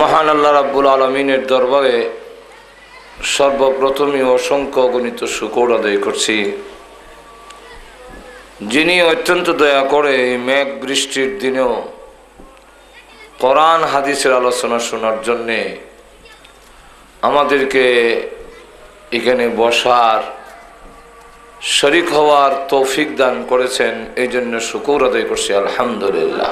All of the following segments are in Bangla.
মহান আল্লাহ রাব্বুল আলমিনের দরবারে সর্বপ্রথমই অসংখ্য গণিত শুকর আদায় করছি। যিনি অত্যন্ত দয়া করে মেঘ বৃষ্টির দিনেও কোরআন হাদিসের আলোচনা শোনার জন্যে আমাদেরকে এখানে বসার, শরিক হওয়ার তৌফিক দান করেছেন এই জন্য শুকুর আদায় করছি, আলহামদুলিল্লাহ।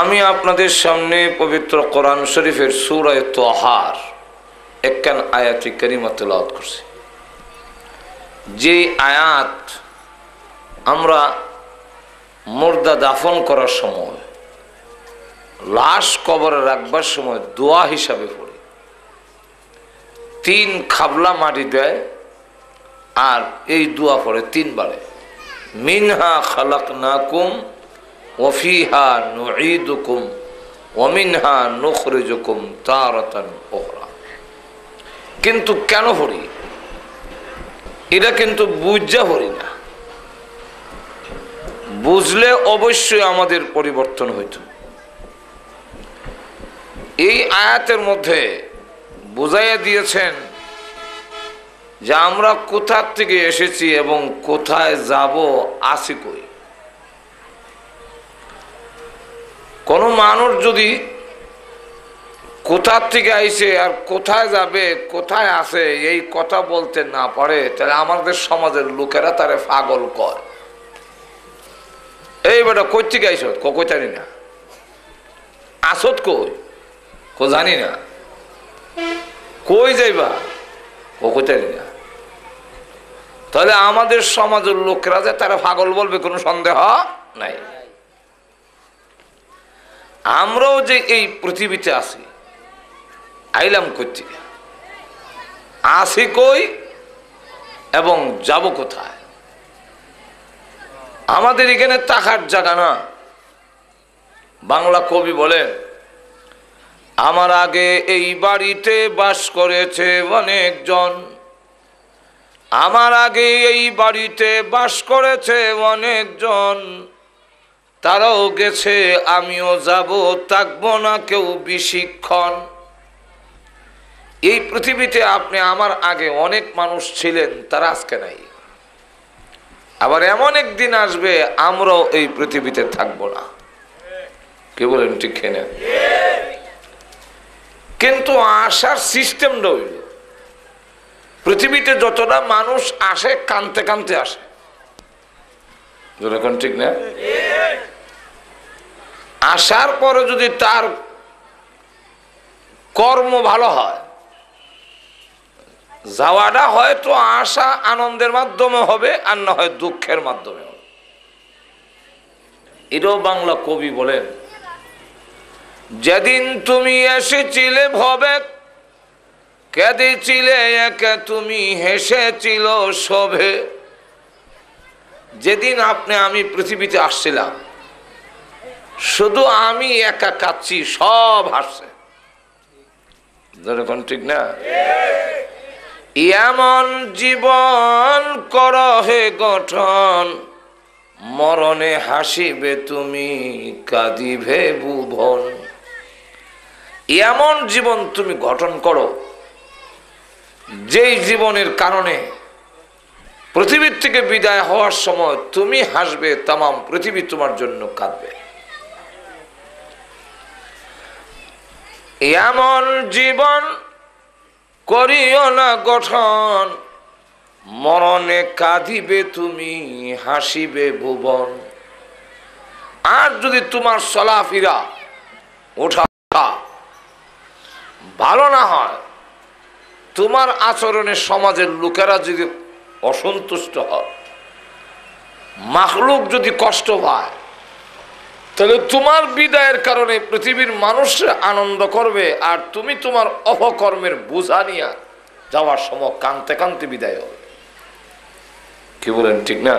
আমি আপনাদের সামনে পবিত্র কোরআন শরীফের সুরায় তোহার, একখান আয়াতি করিমা তেলাওয়াত করছি। যে আয়াত আমরা মুর্দা দাফন করার সময়, লাশ কবরে রাখবার সময় দোয়া হিসাবে পড়ি। তিন খাবলা মাটি দেয় আর এই দোয়া পড়ে তিনবারে। মিনহা খালাক নাকুম কিন্তু কেন হরি? এটা কিন্তু বুঝা হরি না। বুঝলে অবশ্যই আমাদের পরিবর্তন হইত। এই আয়াতের মধ্যে বুঝাইয়া দিয়েছেন যে আমরা কোথার থেকে এসেছি এবং কোথায় যাব, আসি কই? কোনো মানুষ যদি কোথার থেকে আইছে আর কোথায় যাবে, কোথায় আছে, এই কথা বলতে না পারে, তাহলে আমাদের সমাজের লোকেরা তারে পাগল কর এই বেটা কই থেকে আইস কই জানি না। আসত কই? কো জানি না। কই যাইবা? কই জানি না। তাহলে আমাদের সমাজের লোকেরা যে তারা পাগল বলবে কোনো সন্দেহ নাই। আমরাও যে এই পৃথিবীতে আছি, আইলাম কোথেকে আসি কই এবং যাব কোথায়? আমাদের এখানে তাকার জায়গা না। বাংলা কবি বলেন, আমার আগে এই বাড়িতে বাস করেছে অনেকজন। আমার আগে এই বাড়িতে বাস করেছে অনেকজন। তারাও গেছে, আমিও যাব, থাকব না কেউ বেশিক্ষণ। এই পৃথিবীতে আপনি আমার আগে অনেক মানুষ ছিলেন, তারা আজকে নাই। আবার এমন একদিন আসবে, আমরাও এই পৃথিবীতে থাকব না। কে বলেন, ঠিক খেনে কিন্তু আসার সিস্টেমটা হইল পৃথিবীতে যতটা মানুষ আসে, কানতে কানতে আসে। যেরকম ঠিক না? আসার পরে যদি তার কর্ম ভালো হয়, যাওয়াটা হয়তো আশা আনন্দের মাধ্যমে হবে, আর না হয় দুঃখের মাধ্যমে হবে। এটাও বাংলা কবি বলেন, যেদিন তুমি এসেছিলে ভবে কেঁদেছিলে একে, তুমি হেসেছিল শোভে। যেদিন আপনি, আমি পৃথিবীতে আসছিলাম, শুধু আমি একা কাচ্ছি সব হাসছে। যেরকম ঠিক না? এমন জীবন কর হে গঠন, মরণে হাসিবে তুমি, কাঁদিবে ভুবন এমন জীবন তুমি গঠন করো, যেই জীবনের কারণে পৃথিবীর থেকে বিদায় হওয়ার সময় তুমি হাসবে তাম পৃথিবী তোমার জন্য কাঁদবে। এমন জীবন করিও না গঠন, মরণে কাঁদিবে তুমি, হাসিবে ভুবন। আর যদি তোমার চলাফিরা ওঠা, ভালো না হয়, তোমার আচরণে সমাজের লোকেরা যদি অসন্তুষ্ট হয়। মাখলুক যদি কষ্ট পায়, তাহলে তোমার বিদায়ের কারণে পৃথিবীর মানুষরা আনন্দ করবে আর তুমি তোমার অপকর্মের বোঝা নিয়ে যাওয়ার সময় কানতে কানতে বিদায় হবে। কি বলেন, ঠিক না?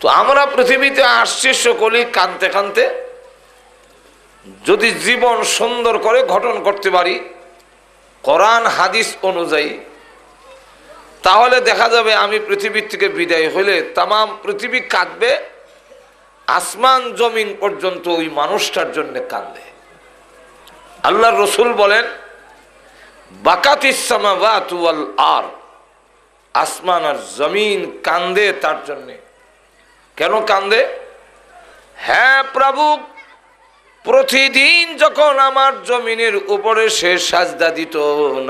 তো আমরা পৃথিবীতে আসছি সকলেই কানতে কানতে। যদি জীবন সুন্দর করে গঠন করতে পারি, কোরআন, হাদিস অনুযায়ী তাহলে দেখা যাবে আমি পৃথিবীর থেকে বিদায় হলে তাম পৃথিবী কাঁদবে, আসমান, জমিন পর্যন্ত ওই মানুষটার জন্য কান্দে আল্লাহ রসুল বলেন, বাকাত বাকাতিসামাওয়াল আর আসমান আর জমিন কান্দে তার জন্যে। কেন কান্দে হ্যাঁ প্রভু, প্রতিদিন যখন আমার জমিনের উপরে সে সাজদা দিত,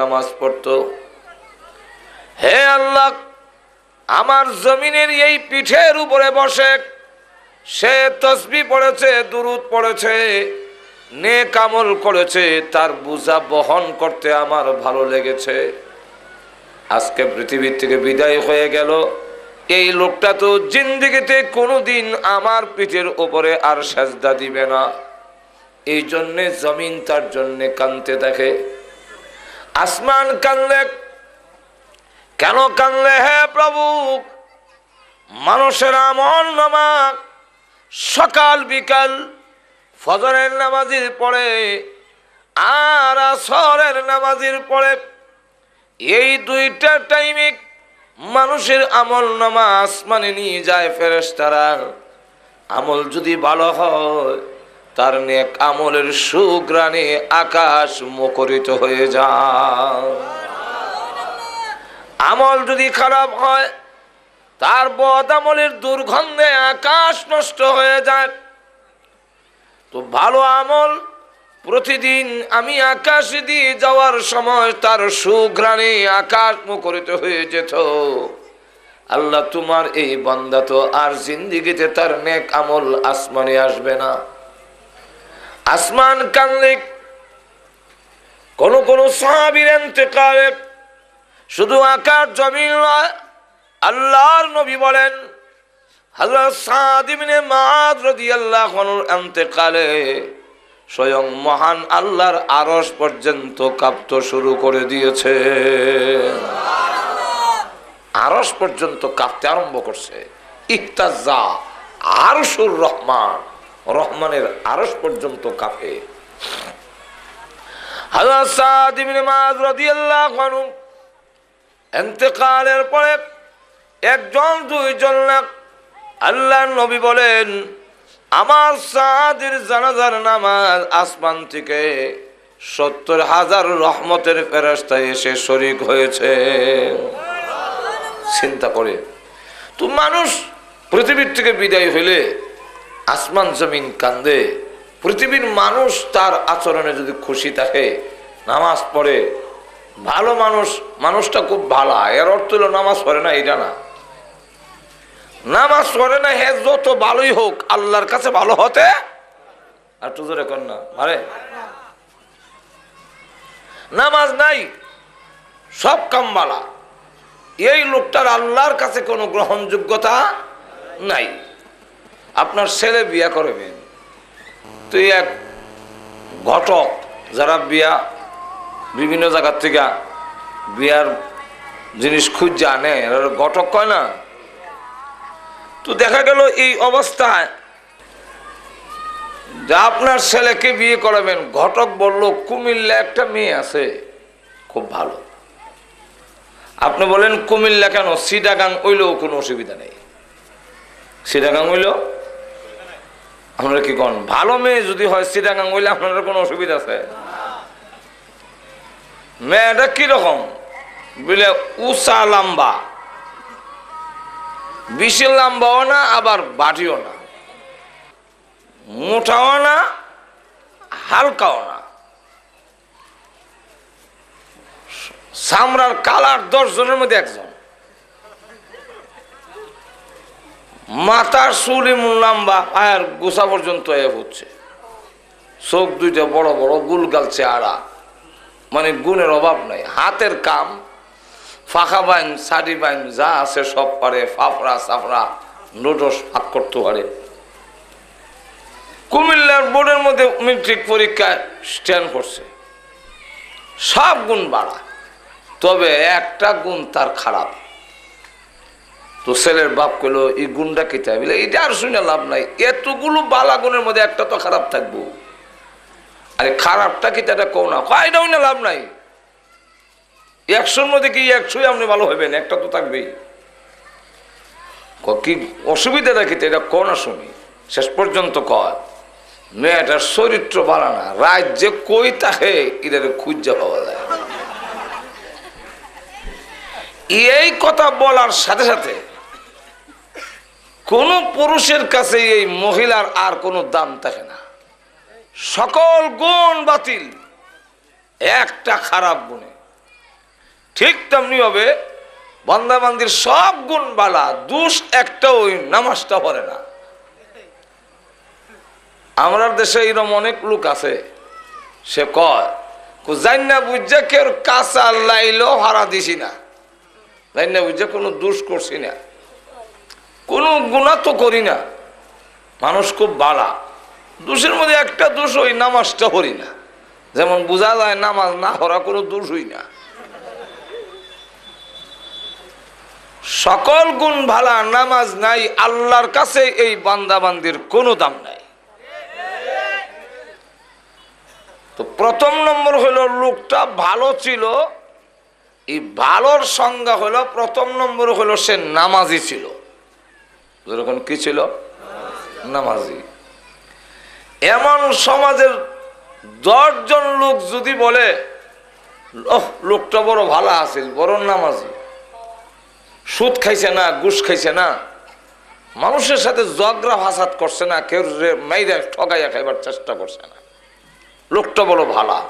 নামাজ পড়তো হে আল্লাহ, আমার জমিনের এই পিঠের উপরে বসে, সে তসবি পড়েছে, দুরুদ পড়েছে নে কামল করেছে, তার বোঝা বহন করতে আমার ভালো লেগেছে। আজকে পৃথিবীর থেকে বিদায় হয়ে গেল। এই লোকটা তো জিন্দিগিতে কোনোদিন আমার পিঠের উপরে আর সাজদা দিবে না। এই জন্যে জমিন তার জন্যে কানতে দেখে। আসমান কানলে কেন কানলে হে প্রভু? মানুষের আমল নামা সকাল, বিকাল ফজরের নামাজির পড়ে আর আসরের নামাজির পড়ে এই দুইটা টাইমে মানুষের আমল নামা আসমানে নিয়ে যায় ফেরেশতারা। আমল যদি ভালো হয়, তার নেক আমলের সুগ্রাণে আকাশ মুখরিত হয়ে যায়। আমল যদি খারাপ হয়, তার বদ আমলের দুর্গন্ধে আকাশ নষ্ট হয়ে যায়। তো ভালো আমল প্রতিদিন আমি আকাশে দিয়ে যাওয়ার সময় তার সুঘ্রাণে আকাশ মুখরিত হয়ে যেত। আল্লাহ, তোমার এই বান্দা তো আর জিন্দিগিতে তার নেক আমল আসমানে আসবে না। আসমান কানলে কোন কোন সাহাবির এতেকালে শুধু আকাশ জমিন নয় আল্লাহর নবী বলেন আনহুর ইন্তেকালে স্বয়ং মহান আল্লাহর আরশ পর্যন্ত কাঁপতে শুরু করে দিয়েছে। আরশ পর্যন্ত কাঁপতে আরম্ভ করছে। ইহতাজা আরশুর রহমান রহমানের আরস পর্যন্ত কাঁপে। আনহু এতেকালের পরে একজন, দুইজন না আল্লাহ নবী বলেন, আমার সাদের জানাজার নামাজ আসমান থেকে সত্তর হাজার রহমতের ফেরাস্তায় এসে শরিক হয়েছে। চিন্তা করে। তো মানুষ পৃথিবীর থেকে বিদায় হইলে আসমান জমিন কান্দে। পৃথিবীর মানুষ তার আচরণে যদি খুশি থাকে, নামাজ পড়ে ভালো মানুষ, মানুষটা খুব ভালো। এর অর্থ হলো নামাজ পড়ে না এটা না। নামাজ পড়ে না, হে যত ভালোই হোক, আল্লাহর কাছে ভালো হতে আর তো জোরে কর না আরে নামাজ নাই, সব কামবালা। এই লোকটার আল্লাহর কাছে কোনো গ্রহণযোগ্যতা নাই। আপনার ছেলে বিয়া করবেন। তুই এক ঘটক, যারা বিয়া বিভিন্ন জায়গার থেকে বিয়ার জিনিস খুঁজে আনে। ঘটক কয় না? তো দেখা গেল এই অবস্থায় যে আপনার ছেলেকে বিয়ে করাবেন, ঘটক বলল, কুমিল্লা একটা মেয়ে আছে, খুব ভালো। আপনি বলেন, কুমিল্লা কেন? সিডাগাং ওইলেও কোনো অসুবিধা নেই। সিডাগাং ওইলেও আপনারা কি কন? ভালো মেয়ে যদি হয় সিডাগাং ওইলে আপনার কোনো অসুবিধা আছে? মেয়েটা কীরকম? বলে উষা লম্বা। বেশি লম্বাও না, আবার বাটিও না। মোটাও না, হালকাও না। সামরার কালার দশ জনের মধ্যে একজন। মাথার চুল লম্বা, পায়ের গোসা পর্যন্ত হচ্ছে। চোখ দুইটা বড় বড়, গুল গালছে আড়া মানে গুণের অভাব নাই। হাতের কাম, ফাঁকা বাইন সারি বাইন যা আছে সব পারে, ফাফড়া, সাফড়া নোটস ফাঁক করতে পারে। কুমিল্লার বোর্ডের মধ্যে মেট্রিক পরীক্ষায় স্ট্যান্ড করছে। সব গুণ বাড়া। তবে একটা গুণ তার খারাপ। তো ছেলের বাপ কইলো, এই গুণটা কেটে বলে, এটা আর শুনে লাভ নাই। এতগুলো বালা গুণের মধ্যে একটা তো খারাপ থাকব। আরে খারাপটা কি এটা কও না? কয়টাও না লাভ নাই। একশোর মধ্যে কি একশোই আপনি ভালো হবেন একটা তো থাকবেই। ক- কি অসুবিধাটা কি এটা কো না শুনি। শেষ পর্যন্ত কয়, মেয়েটার চরিত্র বাড়া না রাজ্যে কই তাকে এদের খুঁজে পাওয়া যায় এই কথা বলার সাথে সাথে কোন পুরুষের কাছে এই মহিলার আর কোনো দাম থাকে না। সকল গুণ বাতিল, একটা খারাপ গুণে। ঠিক তেমনি হবে, বান্দাবান্দির সব গুণ বালা, দুষ একটা ওই নামাজটা পড়ে না। আমরা দেশে এরকম অনেক লোক আছে, সে কয় জান না বুঝছে কেউ কাঁচা লাইলেও হারা দিছি না। না বুঝছে কোনো দুষ করছি না। কোনো গুণা তো করি না। মানুষ খুব বালা। দোষের মধ্যে একটা দোষ ওই নামাজটা হরি না। যেমন বোঝা যায় নামাজ না হরা কোনো দোষ হই না। সকল গুণ ভালা নামাজ নাই, আল্লাহর কাছে এই বান্দাবান্দির কোনো দাম নাই। তো প্রথম নম্বর হলো, লোকটা ভালো ছিল, এই ভালোর সংজ্ঞা হলো, প্রথম নম্বর হলো সে নামাজি ছিল। যেরকম কি ছিল? নামাজি। এমন সমাজের দশজন লোক যদি বলে "ওহ, লোকটা বড় ভালো আছে বড় নাম নামাজি সুদ খাইছে না ঘুষ খাইছে না। মানুষের সাথে জগরা ফাসাদ করছে না কেউ মাইরা ঠগাইয়া খাইবার চেষ্টা করছে না। লোকটা বড় ভালা।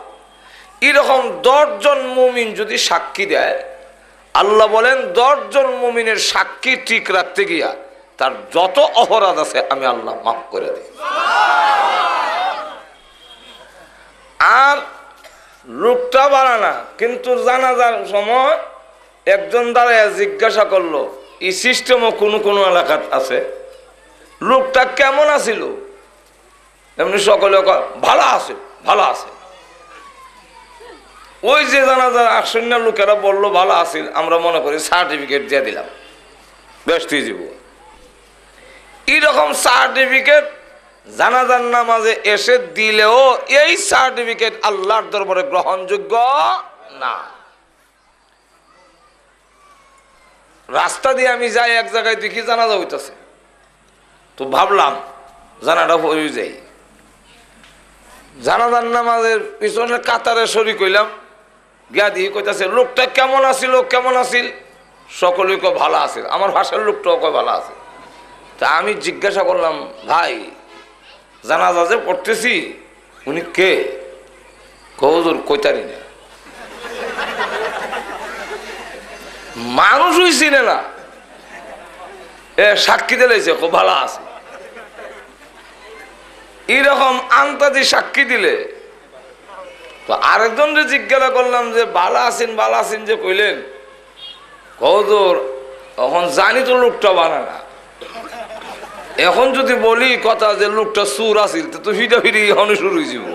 এরকম দশজন মুমিন যদি সাক্ষী দেয় আল্লাহ বলেন দশজন মুমিনের সাক্ষী ঠিক রাখতে গিয়া তার যত অপরাধ আছে, আমি আল্লাহ মাফ করে দিই। আর লোকটা বাড়ানা কিন্তু জানাজার সময় একজন দাঁড়ায় জিজ্ঞাসা করল, এই সিস্টেমও কোনো কোনো এলাকাত আছে? লোকটা কেমন আছিল? এমনি সকলে ভালো আছে ভালো আছে। ওই যে জানাজা আসন্ন লোকেরা বলল, ভালো আছিল। আমরা মনে করি সার্টিফিকেট দিয়ে দিলাম। ব্যস্ত জীব এইরকম সার্টিফিকেট জানাজার নামাজে এসে দিলেও এই সার্টিফিকেট আল্লাহর দরবারে গ্রহণযোগ্য না। রাস্তা দিয়ে আমি যাই, এক জায়গায় দেখি জানাজা হইতেছে। তো ভাবলাম জানাটা হয়ে যাই। জানাজার নামাজের পিছনে কাতারে সরি কইলাম গিয়া দিয়ে কইতাছে, লোকটা কেমন আছিল কেমন আছিল? সকলে কো ভালো আছিল। আমার ভাষার লোকটাও কয়, ভালো আছে। তা আমি জিজ্ঞাসা করলাম, ভাই, জানাজা যে পড়তেছি, উনি কে? কৌজুর কইতারি না। মানুষই চিনে না। এ, সাক্ষী দিলেছে খুব ভালো আছে। এইরকম আন্তাজি সাক্ষী দিলে, তো আরেকজন যে জিজ্ঞাসা করলাম যে ভালো আছেন ভালো আছেন যে কইলেন? কৌদুর এখন জানি তো লোকটা বানা না। এখন যদি বলি কথা যে লোকটা সুর আসিল তো হিটা ফিরি এখন শুরু হয়ে যাব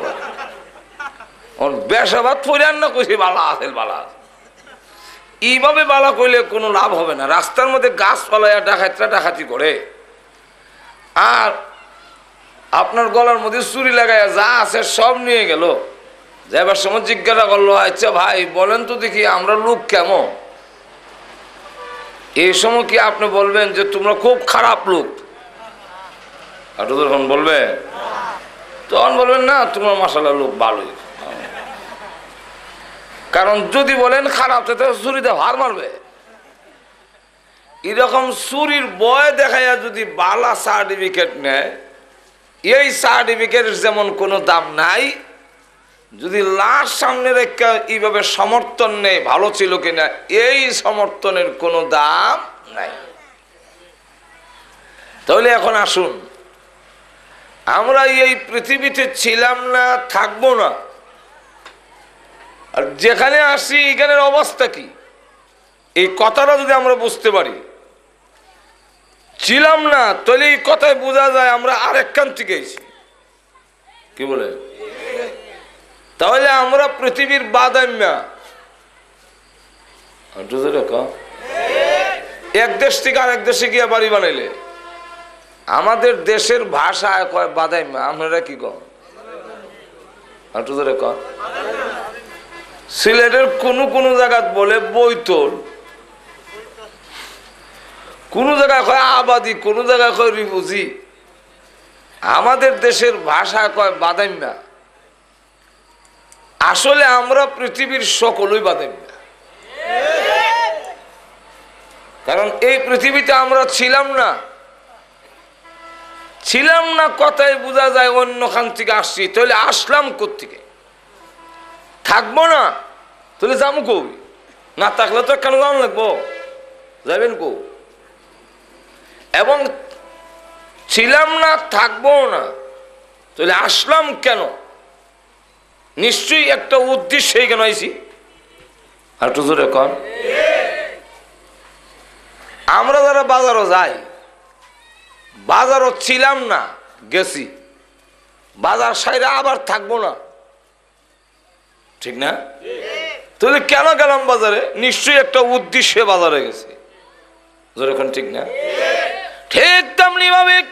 এখন বেসাবাদ ফরিয়ান না কইছি, বালা আছে, বালা এইভাবে বালা কইলে কোনো লাভ হবে না। রাস্তার মধ্যে গাছপালা ডাকাতরা ডাকাতি করে। আর আপনার গলার মধ্যে চুরি লাগাইয়া যা আছে সব নিয়ে গেল। যাবার সময় জিজ্ঞাসা করল আচ্ছা ভাই, বলেন তো দেখি আমরা লোক কেমন? এই সময় কি আপনি বলবেন যে, তোমরা খুব খারাপ লোক। আর তখন বলবে? তখন বলবেন না, তোমরা মশালা লোক ভালোই। কারণ যদি বলেন খারাপ, তাতে চুরিতে হার মারবে। এরকম চুরির বয় দেখাইয়া যদি বালা সার্টিফিকেট নেয়, এই সার্টিফিকেটের যেমন কোনো দাম নাই, যদি লাশ সামনে রেখে এইভাবে সমর্থন নেই ভালো ছিল কিনা, এই সমর্থনের কোনো দাম নাই। তাহলে এখন আসুন। আমরা এই পৃথিবীতে ছিলাম না, থাকব না। আর যেখানে আসি, এখানের অবস্থা কি? এই কথাটা যদি আমরা বুঝতে পারি। ছিলাম না, তাহলে এই কথায় বোঝা যায় আমরা আরেকখান থেকে এসেছি। কি বলে? তাহলে আমরা পৃথিবীর বাদাম্যা। এক দেশ থেকে আরেক দেশে গিয়ে বাড়ি বানাইলে। আমাদের দেশের ভাষা কয় বাদাইমা আপনারা কি একটু ধরে কন। সিলেটের কোন কোন জায়গাত বলে বৈতল। কোন জায়গায় কয় আবাদি, কোন জায়গায় কয় রিফুজি আমাদের দেশের ভাষা কয় বাদাইম্যা আসলে আমরা পৃথিবীর সকলই বাদাইম্যা কারণ এই পৃথিবীতে আমরা ছিলাম না। ছিলাম না, কথায় বোঝা যায় অন্য খান থেকে আসছি। তাহলে আসলাম কোথেকে থাকব না? তাহলে যাব কই? না থাকলে তো কেন যাওয়া লাগবো। যাবেন কো এবং ছিলাম না, থাকব না, তাহলে আসলাম কেন? নিশ্চয়ই একটা উদ্দেশ্য কেন আইছি? আর একটু জোরে কন। আমরা যারা বাজারও যাই বাজারও ছিলাম না, গেছি। বাজার সাইরা আবার থাকব না। ঠিক না? তাহলে কেন গেলাম বাজারে? নিশ্চয়ই একটা উদ্দেশ্যে বাজারে গেছি। যেরকম ঠিক না? ঠিক তেমনি ভাবে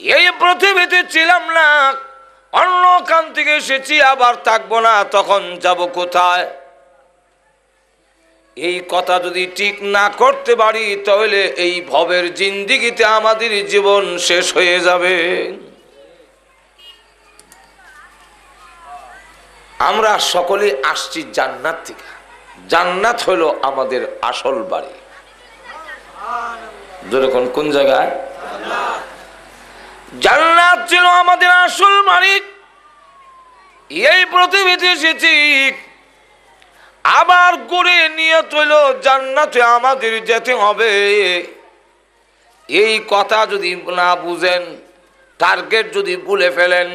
এই পৃথিবীতে ছিলাম না, অন্য কান থেকে এসেছি, আবার থাকব না, তখন যাব কোথায়? এই কথা যদি ঠিক না করতে পারি, তাহলে এই ভবের জিন্দিগিতে আমাদের জীবন শেষ হয়ে যাবে। আমরা সকলে আসছি জান্নাত থেকে। জান্নাত হলো আমাদের আসল বাড়ি। যেরকম কোন জায়গায়? জান্নাত ছিল আমাদের আসল বাড়ি। এই পৃথিবীতে এসেছি আবার ঘুরে নিয়ে তৈল জান্নাতে আমাদের যেতে হবে। এই কথা যদি না বুঝেন টার্গেট যদি ভুলে ফেলেন,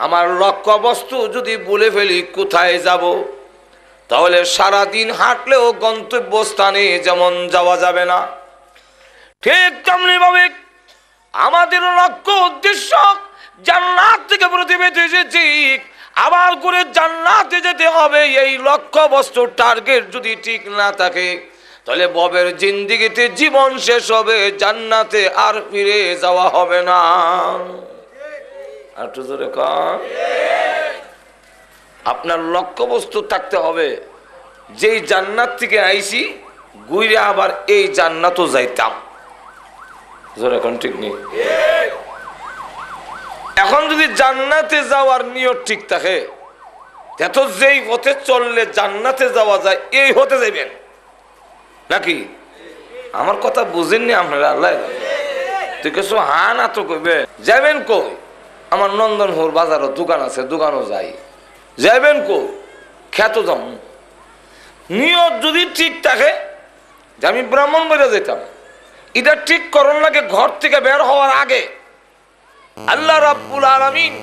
আমার লক্ষ্য বস্তু যদি ভুলে ফেলি, কোথায় যাব? তাহলে সারা দিন হাঁটলেও গন্তব্যস্থানে যেমন যাওয়া যাবে না। ঠিক তেমনি ভাবে আমাদের লক্ষ্য উদ্দেশ্য জান্নাত থেকে পৃথিবীতে এসেছি। আবার করে জান্নাতে যেতে হবে। এই লক্ষ্য বস্তু টার্গেট যদি ঠিক না থাকে, তাহলে ববের জিন্দিগিতে জীবন শেষ হবে, জান্নাতে আর ফিরে যাওয়া হবে না। আপনার লক্ষ্য বস্তু থাকতে হবে, যেই জান্নাত থেকে আইছি গুইরে আবার এই জান্নাতও যাইতাম। জোরে ঠিক নেই? এখন যদি জান্নাতে যাওয়ার নিয়ত ঠিক থাকে, এত যেই পথে চললে জান্নাতে যাওয়া যায়, এই হতে যাইবেন। নাকি? আমার কথা বুঝেননি আপনারা, আল্লাহ তুই কিছু হা না তো কইবে? যাবেন কই? আমার নন্দনপুর বাজারও দোকান আছে, দোকানও যাই। যাবেন কো খ্যাত যাম। নিয়ত যদি ঠিক থাকে, যে আমি ব্রাহ্মণ বেড়ে যেতাম এটা ঠিক করণ লাগে ঘর থেকে বের হওয়ার আগে। আল্লাহ রাব্বুল আলামিন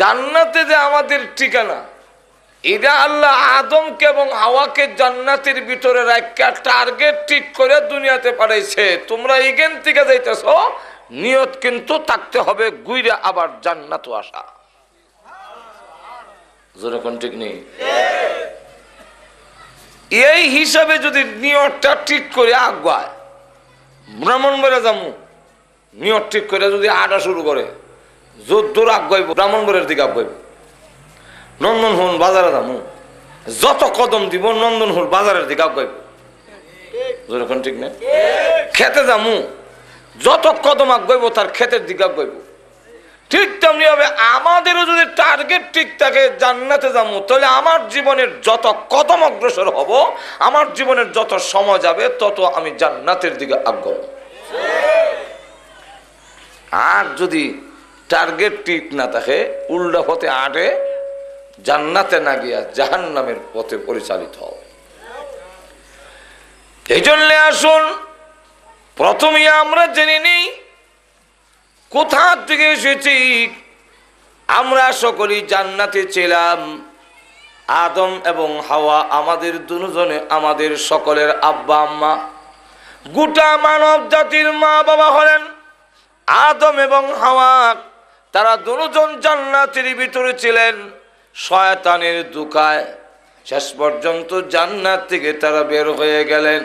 জান্নাতে যে আমাদের ঠিকানা, এটা আল্লাহ আদমকে এবং হাওয়াকে জান্নাতের ভিতরে রাখা টার্গেট ঠিক করে দুনিয়াতে পাঠাইছে। তোমরা এখান থেকে যাইতেছ, নিয়ত কিন্তু থাকতে হবে গুইরে আবার জান্নাত আসা। যেরকম ঠিক নেই? এই হিসাবে যদি নিয়তটা ঠিক করে আগুয়ায় ব্রাহ্মণ বেড়ে যামু। নিয়ত ঠিক করে যদি আটা শুরু করে জোর দূর আগাইব ব্রাহ্মণগড়ের দিকে আগাইব নন্দন হন বাজারে যামু। যত কদম দিব, নন্দন হল বাজারের দিকে আগাইব যেরকম ঠিক না? খেতে যামু। যত কদম আগাইব তার ক্ষেতের দিকে আগাইব ঠিক তেমনি হবে আমাদেরও যদি টার্গেট ঠিক থাকে, জান্নাতে যাব তাহলে আমার জীবনের যত কদম অগ্রসর হব, আমার জীবনের যত সময় যাবে, তত আমি জান্নাতের দিকে আগ্রহ আর যদি টার্গেট ঠিক না থাকে, উল্টা পথে আটে জান্নাতে না গিয়া জাহান নামের পথে পরিচালিত হবে এই জন্য আসুন প্রথমে আমরা জেনে নিই কোথা থেকে এসেছি, আমরা সকলেই জান্নাতে ছিলাম, আদম এবং হাওয়া আমাদের দুজনে, আমাদের সকলের আব্বা আম্মা গোটা মানব জাতির মা বাবা হলেন। আদম এবং হাওয়া, তারা দুজন জান্নাতের ভিতরে ছিলেন। শয়তানের দুকায় শেষ পর্যন্ত জান্নাত থেকে তারা বের হয়ে গেলেন।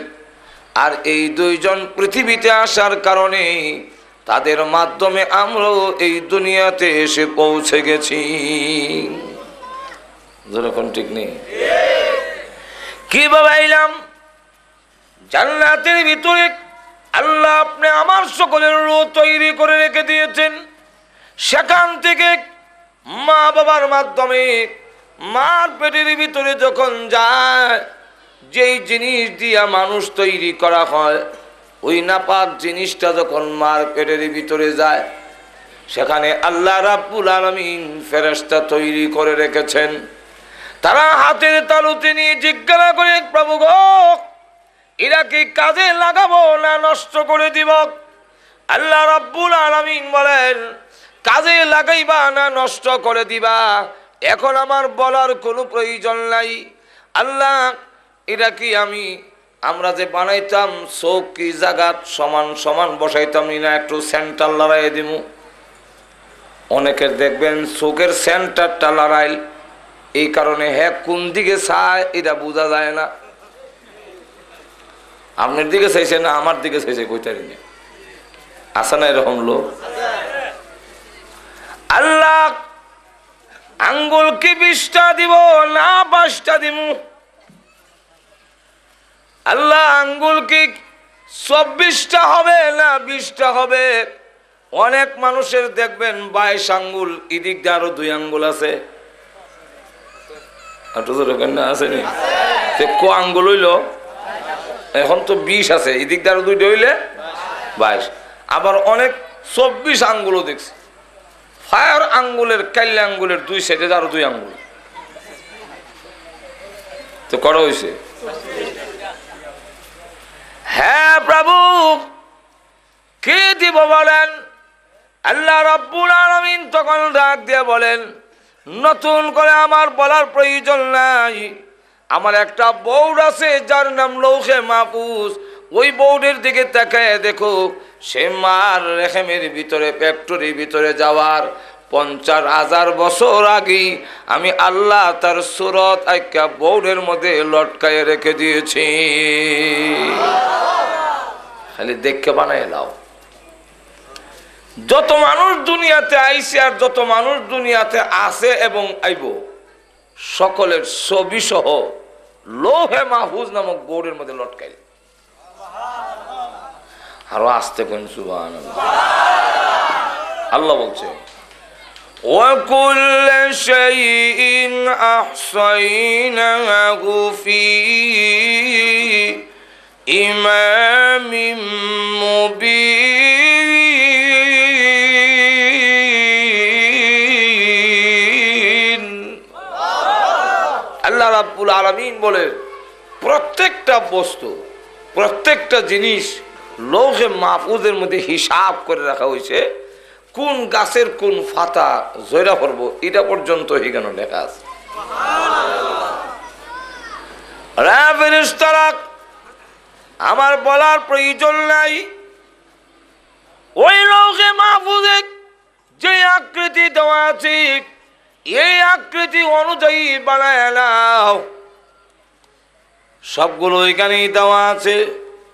আর এই দুইজন পৃথিবীতে আসার কারণে তাদের মাধ্যমে আমরাও এই দুনিয়াতে এসে পৌঁছে গেছি। যেরকম ঠিক নেই? কীভাবে জান্নাতের ভিতরে আল্লাহ আপনি আমার সকলের রো তৈরি করে রেখে দিয়েছেন। সেখান থেকে মা বাবার মাধ্যমে মার পেটের ভিতরে যখন যায়, যেই জিনিস দিয়া মানুষ তৈরি করা হয়, ওই নাপাক জিনিসটা যখন মার পেটের ভিতরে যায়, সেখানে আল্লাহ রাব্বুল আলমিন ফেরেস্তা তৈরি করে রেখেছেন। তারা হাতের তালুতে নিয়ে জিজ্ঞাসা করে, প্রভু গো এরা কি কাজে লাগাবো না নষ্ট করে দিব? আল্লাহ রাব্বুল আলামিন বলেন, কাজে লাগাইবা না নষ্ট করে দিবা। এখন আমার বলার কোনো প্রয়োজন নাই। আল্লাহ, এটা কি আমি, আমরা যে বানাইতাম চোখ কি জাগাত সমান সমান বসাইতাম না একটু সেন্টার লড়াই দিব অনেকের দেখবেন চোখের সেন্টারটা লড়াইল, এই কারণে হ্যাঁ কোন দিকে চায়, এটা বোঝা যায় না। আপনার দিকে চাইছে না আমার দিকে চাইছে কইতারি না আসে না এরকম লোক? আল্লাহ আঙ্গুল কি বিশটা দিব না পাঁচটা দিব? আল্লাহ আঙ্গুল কি চব্বিশটা হবে না বিশটা হবে? অনেক মানুষের দেখবেন বাইশ আঙ্গুল ইদিক দিয়ে আরও দুই আঙ্গুল আছে। আসেনি সে ক আঙ্গুল হইল? এখন তো বিশ আছে এদিক দিয়ে আরও দুইটা হইলে বাইশ। আবার অনেক চব্বিশ আঙ্গুলও দেখছি। ফায়ার আঙ্গুলের কাল্লা আঙ্গুলের দুই সাইডে আরও দুই আঙ্গুল। তো করা হয়েছে হ্যাঁ প্রভু, কে দিব বলেন? আল্লাহ রব্বুল আলমিন তখন ডাক দিয়ে বলেন, নতুন করে আমার বলার প্রয়োজন নাই। আমার একটা বৌড় আছে, যার নাম লৌহে মাহফুজ ওই বৌডের দিকে তাকায় দেখো, সে মার রেহেমের ভিতরে, ফ্যাক্টরির ভিতরে যাওয়ার পঞ্চাশ হাজার বছর আগে আমি আল্লাহ তার সুরত আইকা বৌডের মধ্যে লটকায় রেখে দিয়েছি। খালি দেখকে বানাই দাও। যত মানুষ দুনিয়াতে আইসে আর যত মানুষ দুনিয়াতে আছে এবং আইব সকলের ছবি সহ লোহে মাহফুজ নামক বোর্ডের মধ্যে লটকাই আরো আসতে কোন সুবান আল্লাহ বলছে وكل شيء أحصيناه في إمام বলে, প্রত্যেকটা বস্তু, প্রত্যেকটা জিনিস লৌহে মাহফুজের মধ্যে হিসাব করে রাখা হয়েছে। কোন গাছের কোন ফাতা জয়রা পড়ব এটা পর্যন্ত এখানে লেখা আছে। আমার বলার প্রয়োজন নাই। ওই লৌহে মাহফুজে যে আকৃতি দেওয়া আছে, এই আকৃতি অনুযায়ী বানায় নাও। সবগুলো ওইখানেই দেওয়া আছে।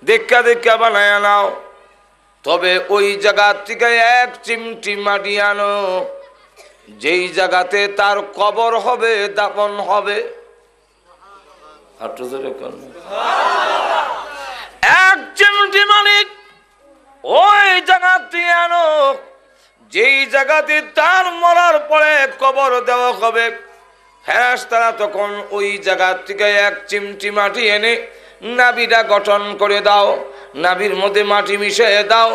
দেখা দেখা বানায় নাও। তবে ওই জায়গা থেকে এক চিমটি মাটি আনো। যেই জায়গাতে তার কবর হবে দাপন হবে। এক চিমটি মালিক ওই জায়গাতে আনো। যেই জায়গাতে তার মরার পরে কবর দেওয়া হবে। হ্যাঁ তারা তখন ওই জায়গা থেকে এক চিমটি মাটি এনে নাবিটা গঠন করে দাও। নাবির মধ্যে মাটি মিশিয়ে দাও।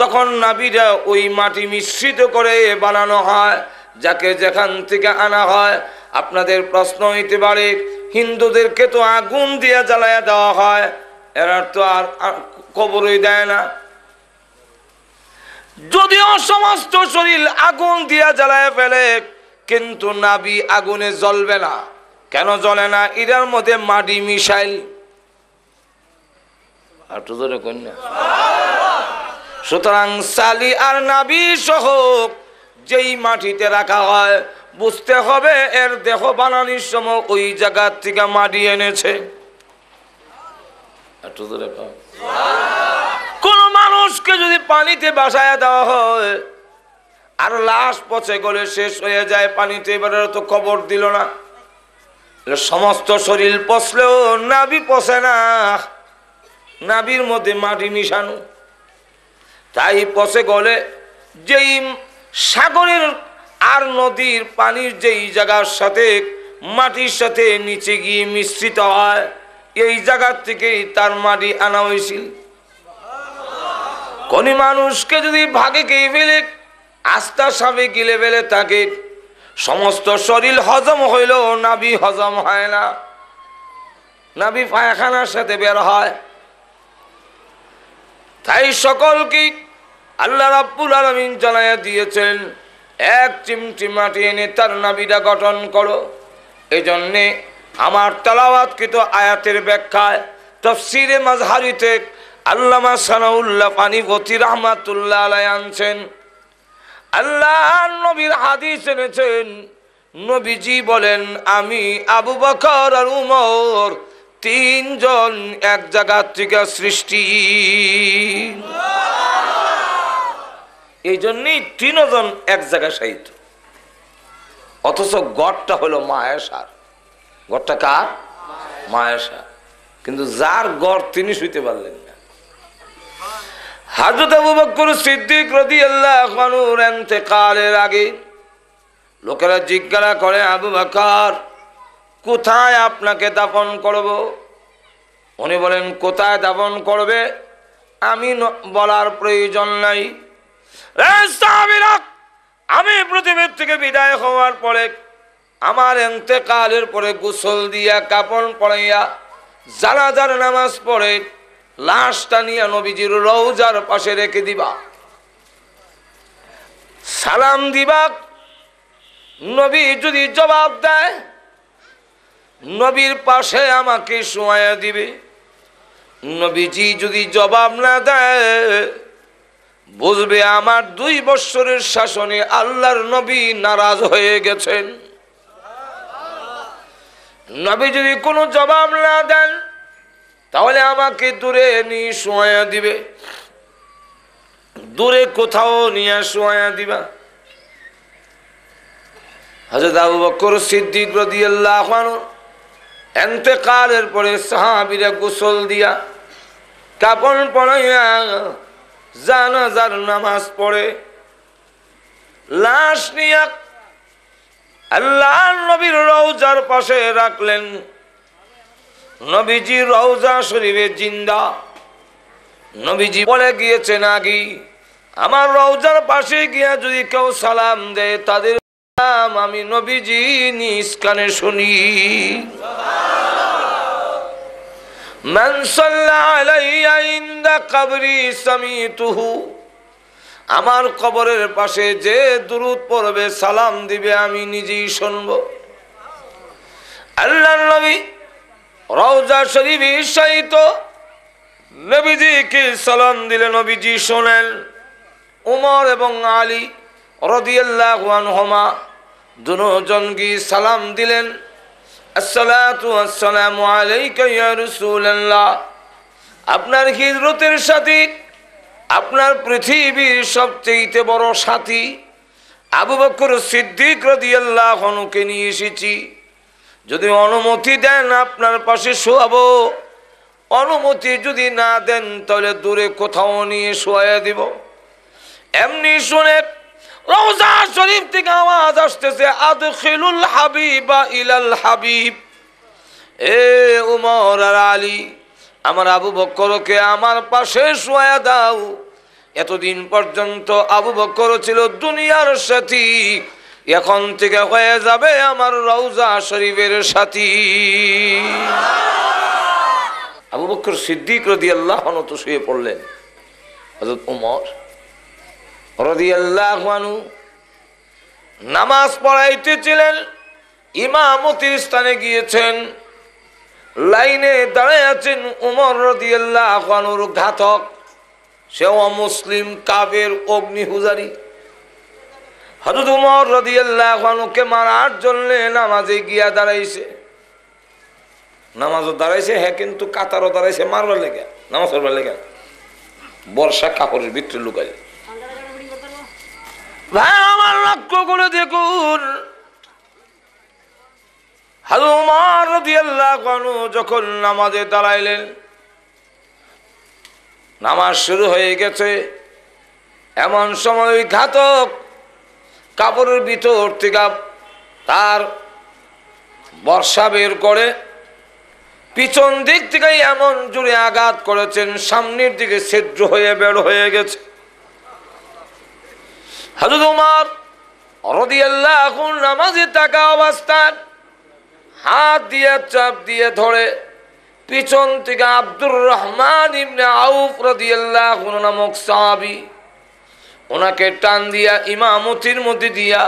তখন নাবিটা ওই মাটি মিশ্রিত করে বানানো হয়, যাকে যেখান থেকে আনা হয়। আপনাদের প্রশ্ন হইতে পারে, হিন্দুদেরকে তো আগুন দিয়ে জ্বালায় দেওয়া হয়, এরা তো আর কবরই দেয় না। যদিও সমস্ত শরীর আগুন দিয়া জ্বালায় ফেলে কিন্তু নাবি আগুনে জ্বলবে না। কেন জ্বলে না? এটার মধ্যে মাটি মিশাইল আর সুতরাং সালি আর নাবি সহ যেই মাটিতে রাখা হয়, বুঝতে হবে এর দেহ বানানোর সময় ওই জায়গার থেকে মাটি এনেছে। কোন মানুষকে যদি পানিতে বাসায় দেওয়া হয় আর লাশ পচে গলে শেষ হয়ে যায় পানিতে এবারে তো খবর দিল না। সমস্ত শরীর পচলেও নাবি পচে না। নাবির মধ্যে মাটি মিশানো। তাই পচে গলে যেই সাগরের আর নদীর পানির যেই জায়গার সাথে মাটির সাথে নিচে গিয়ে মিশ্রিত হয়, এই জায়গার থেকেই তার মাটি আনা হয়েছিল। কোন মানুষকে যদি ভাগে কে ফেলে আস্থা সাবে গিলে ফেলে তাকে? সমস্ত শরীর হজম হইলেও নাবি হজম হয় না। নাবি পায়খানার সাথে বের হয়। তাই সকলকে আল্লাহ রাব্বুল আলমিন জানাইয়া দিয়েছেন, এক চিমটি মাটি এনে তার নাবিটা গঠন করো। এই জন্যে আমার তালাওয়াতকৃত আয়াতের ব্যাখ্যায়, তফসিরে মাজহারিতে আল্লামা সানাউল্লাহ পানিপতি রহমাতুল্লাহ আলাই আনছেন আল্লাহ নবীর হাদিস এনেছেন। নবীজি বলেন, আমি আবু বকর আর উমর তিনজন এক জায়গা থেকে সৃষ্টি। এই জন্যই তিনজন এক জায়গায় সাহিত অথচ গড়টা হলো মায়াসার গড়টা কার? মায়াসার কিন্তু যার গড় তিনি শুইতে পারলেন হাজরত আবু বকর সিদ্দিক রাদিয়াল্লাহু এতেকালের আগে লোকেরা জিজ্ঞাসা করে, আবু বকর, কোথায় আপনাকে দাফন করব? উনি বলেন, কোথায় দাফন করবে? আমি বলার প্রয়োজন নাই। আমি পৃথিবীর থেকে বিদায় হওয়ার পরে আমার এতেকালের পরে গোসল দিয়া, কাপড় পরাইয়া, জানাজার নামাজ পড়ে লাশটা নিয়ে নবীজির রৌজার পাশে রেখে দিবা। সালাম দিবা। নবী যদি জবাব দেয়, নবীর পাশে আমাকে শোয়া দিবে। নবীজি যদি জবাব না দেয়, বুঝবে আমার দুই বৎসরের শাসনে আল্লাহর নবী নারাজ হয়ে গেছেন। নবী যদি কোনো জবাব না দেন তাহলে আমাকে দূরে নিয়ে শোয়া দিবে। দূরে কোথাও নিয়ে শোয়া দিবা। হজরত আবু বকর সিদ্দিক রাদিয়াল্লাহু এতেকালের পরে সাহাবীরা গোসল দিয়া কাপড় পরাইয়া জানাজার নামাজ পড়ে। লাশ নিয়া আল্লাহ নবীর রওজার পাশে রাখলেন। নবীজি রওজা শরীফের জিন্দা। নবীজি বলে গিয়েছেন আগি, আমার রওজার পাশে গিয়া যদি কেউ সালাম দেয়, তাদের সালাম আমি নবীজি নিজ কানে শুনি। আমার কবরের পাশে যে দূরত পড়বে, সালাম দিবে, আমি নিজেই শুনব। আল্লাহ নবী রওজা শরীফ ঈর্ষায়িত নবীজিকে সালাম দিলে নবীজি শোনেন। উমর এবং আলী রদিয়াল্লাহু আনহুমা দুজন কি সালাম দিলেন। আসসালামু আলাইকা রাসূলুল্লাহ। আপনার হিজরতের সাথী, আপনার পৃথিবীর সবচেয়ে বড় সাথী আবু বকর সিদ্দিক রাদিয়াল্লাহু আনহুকে নিয়ে এসেছি। যদি অনুমতি দেন আপনার পাশে শোয়াবো। অনুমতি যদি না দেন, তাহলে দূরে কোথাও নিয়ে শোয়া দিব। এমনি শুনে রওজা শরীফ থেকে আওয়াজ আসতেছে, আদখিলুল হাবিবা ইলাল হাবিব। এ উমর আর আলী, আমার আবু বক্করকে আমার পাশে শোয়া দাও। এতদিন পর্যন্ত আবু বক্কর ছিল দুনিয়ার সাথী। এখন থেকে হয়ে যাবে আমার রওজা শরীফের সাথী। আবু বক্কর সিদ্দিক রদি আল্লাহ তো শুয়ে পড়লেন। উমর রদিয়াল্লাহানু নামাজ পড়াইতেছিলেন, ইমামতির স্থানে গিয়েছেন। লাইনে দাঁড়ায় আছেন উমর রদিয়াল্লাহানুর ঘাতক। সেও মুসলিম কাবের অগ্নি অগ্নিহুজারি মারার জন্য নামাজে গিয়া দাঁড়াইছে। নামাজও দাঁড়াইছে হ্যাঁ কিন্তু দাঁড়াইছে, মারবার লেগে, নামাজ বর্ষা কাপড়ের লুকাই ভাই, আমার যখন নামাজে দাঁড়াইলেন, নামাজ শুরু হয়ে গেছে। এমন সময় ঘাতক কাপড়ের ভিতর থেকে তার বর্ষা বের করে পিছন দিক থেকে এমন জুড়ে আঘাত করেছেন, সামনের দিকে ছিদ্র হয়ে বের হয়ে গেছে। এখন নামাজে থাকা অবস্থান হাত দিয়ে, চাপ দিয়ে ধরে পিছন থেকে আব্দুর রহমান ইবনে আউফ রদিয়াল্লাহ নামক সাহাবি ওনাকে টান দিয়া ইমামতির মধ্যে দিয়া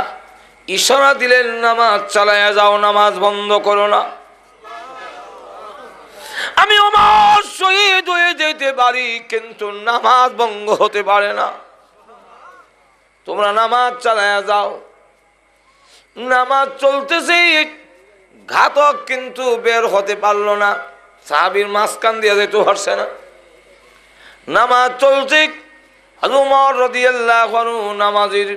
ইশারা দিলেন, নামাজ চালায়া যাও, নামাজ বন্ধ করো না। আমি আমার শহীদ হয়ে যেতে পারি, কিন্তু নামাজ ভঙ্গ হতে পারে না। তোমরা নামাজ চালায়া যাও। নামাজ চলতেছে, ঘাতক কিন্তু বের হতে পারল না। সাহাবির মাঝখান দিয়ে যেতে পারছে না। নামাজ চলছে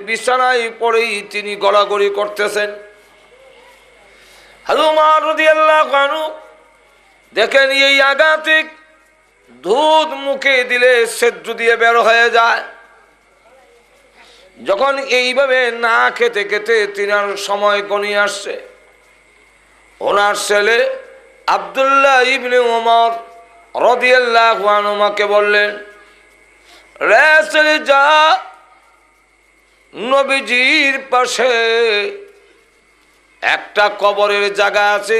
বিছানায় পড়েই তিনি গড়াগড়ি করতেছেন। দেখেন এই আঘাতিক দুধ মুখে দিলে সেদ্ধ দিয়ে বের হয়ে যায়। যখন এইভাবে না খেতে খেতে তিনার সময় গনিয়ে আসছে। ওনার ছেলে আবদুল্লাহ ইবনে ওমর রদিয়াল্লাহ আমাকে বললেন যা নবীজির পাশে। একটা কবরের জায়গা আছে,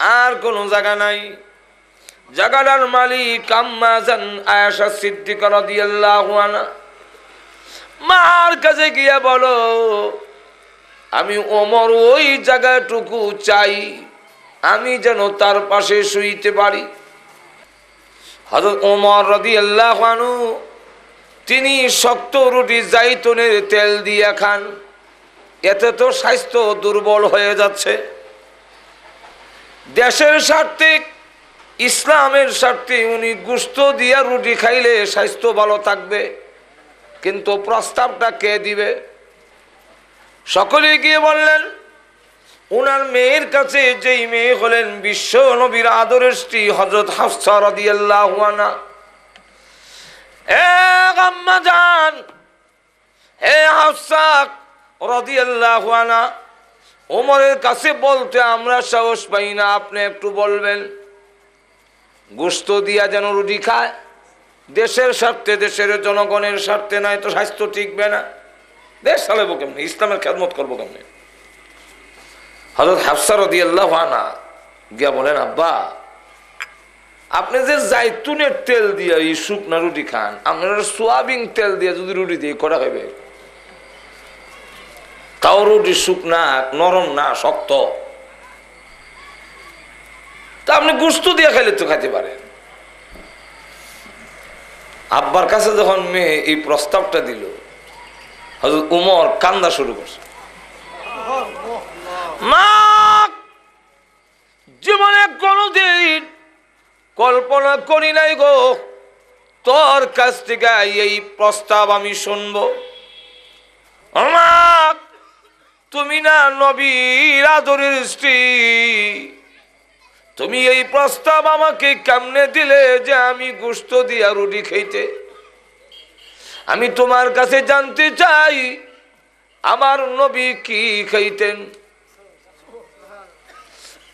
আর কোনো জায়গা নাই। জায়গাটার মালিক আয়াসা সিদ্দিকা রাদিয়াল্লাহু আনহা। মার কাছে গিয়া বলো, আমি ওমর ওই জায়গাটুকু চাই, আমি যেন তার পাশে শুইতে পারি। হজরত ওমর রদি আল্লাহ তিনি শক্ত রুটি জাইতুনের তেল দিয়ে খান। এতে তো স্বাস্থ্য দুর্বল হয়ে যাচ্ছে। দেশের স্বার্থে, ইসলামের স্বার্থে উনি গুস্ত দিয়া রুটি খাইলে স্বাস্থ্য ভালো থাকবে। কিন্তু প্রস্তাবটা কে দিবে? সকলে গিয়ে বললেন ওনার মেয়ের কাছে যেই মেয়ে হলেন বিশ্ব নবীর স্ত্রী হজরত হাফসা রদিয়াল্লাহুয়ানা আম্মা যান হে হাফসা রদিয়াল্লাহুয়ানা ওমরের কাছে বলতে আমরা সাহস পাই না, আপনি একটু বলবেন। গোস্ত দিয়া যেন রুটি খায়, দেশের স্বার্থে, দেশের জনগণের স্বার্থে নয় তো স্বাস্থ্য টিকবে না। দেশ চালাবো কেমনি? ইসলামের খেদমত করব কেমনি? হজরত হাফসার আল্লাহ আনা গিয়া বলেন, আব্বা আপনি যে জাইতুনের তেল দিয়ে এই শুকনা রুটি খান, আপনারা সোয়াবিন তেল দিয়ে যদি রুটি দিয়ে করা হবে তাও রুটি শুকনা, নরম না, শক্ত। তা আপনি গুস্ত দিয়ে খাইলে তো খাইতে পারেন। আব্বার কাছে যখন মেয়ে এই প্রস্তাবটা দিল হজরত উমর কান্দা শুরু করছে। মা, জীবনে কোনদিন কল্পনা করি নাই গো। তোর কাছ থেকে এই প্রস্তাব আমি শুনব। মা, তুমি না নবীর আদরের স্ত্রী। তুমি এই প্রস্তাব আমাকে কেমনে দিলে যে আমি গুস্ত দিয়া রুটি খেতে আমি তোমার কাছে জানতে চাই, আমার নবী কি খাইতেন?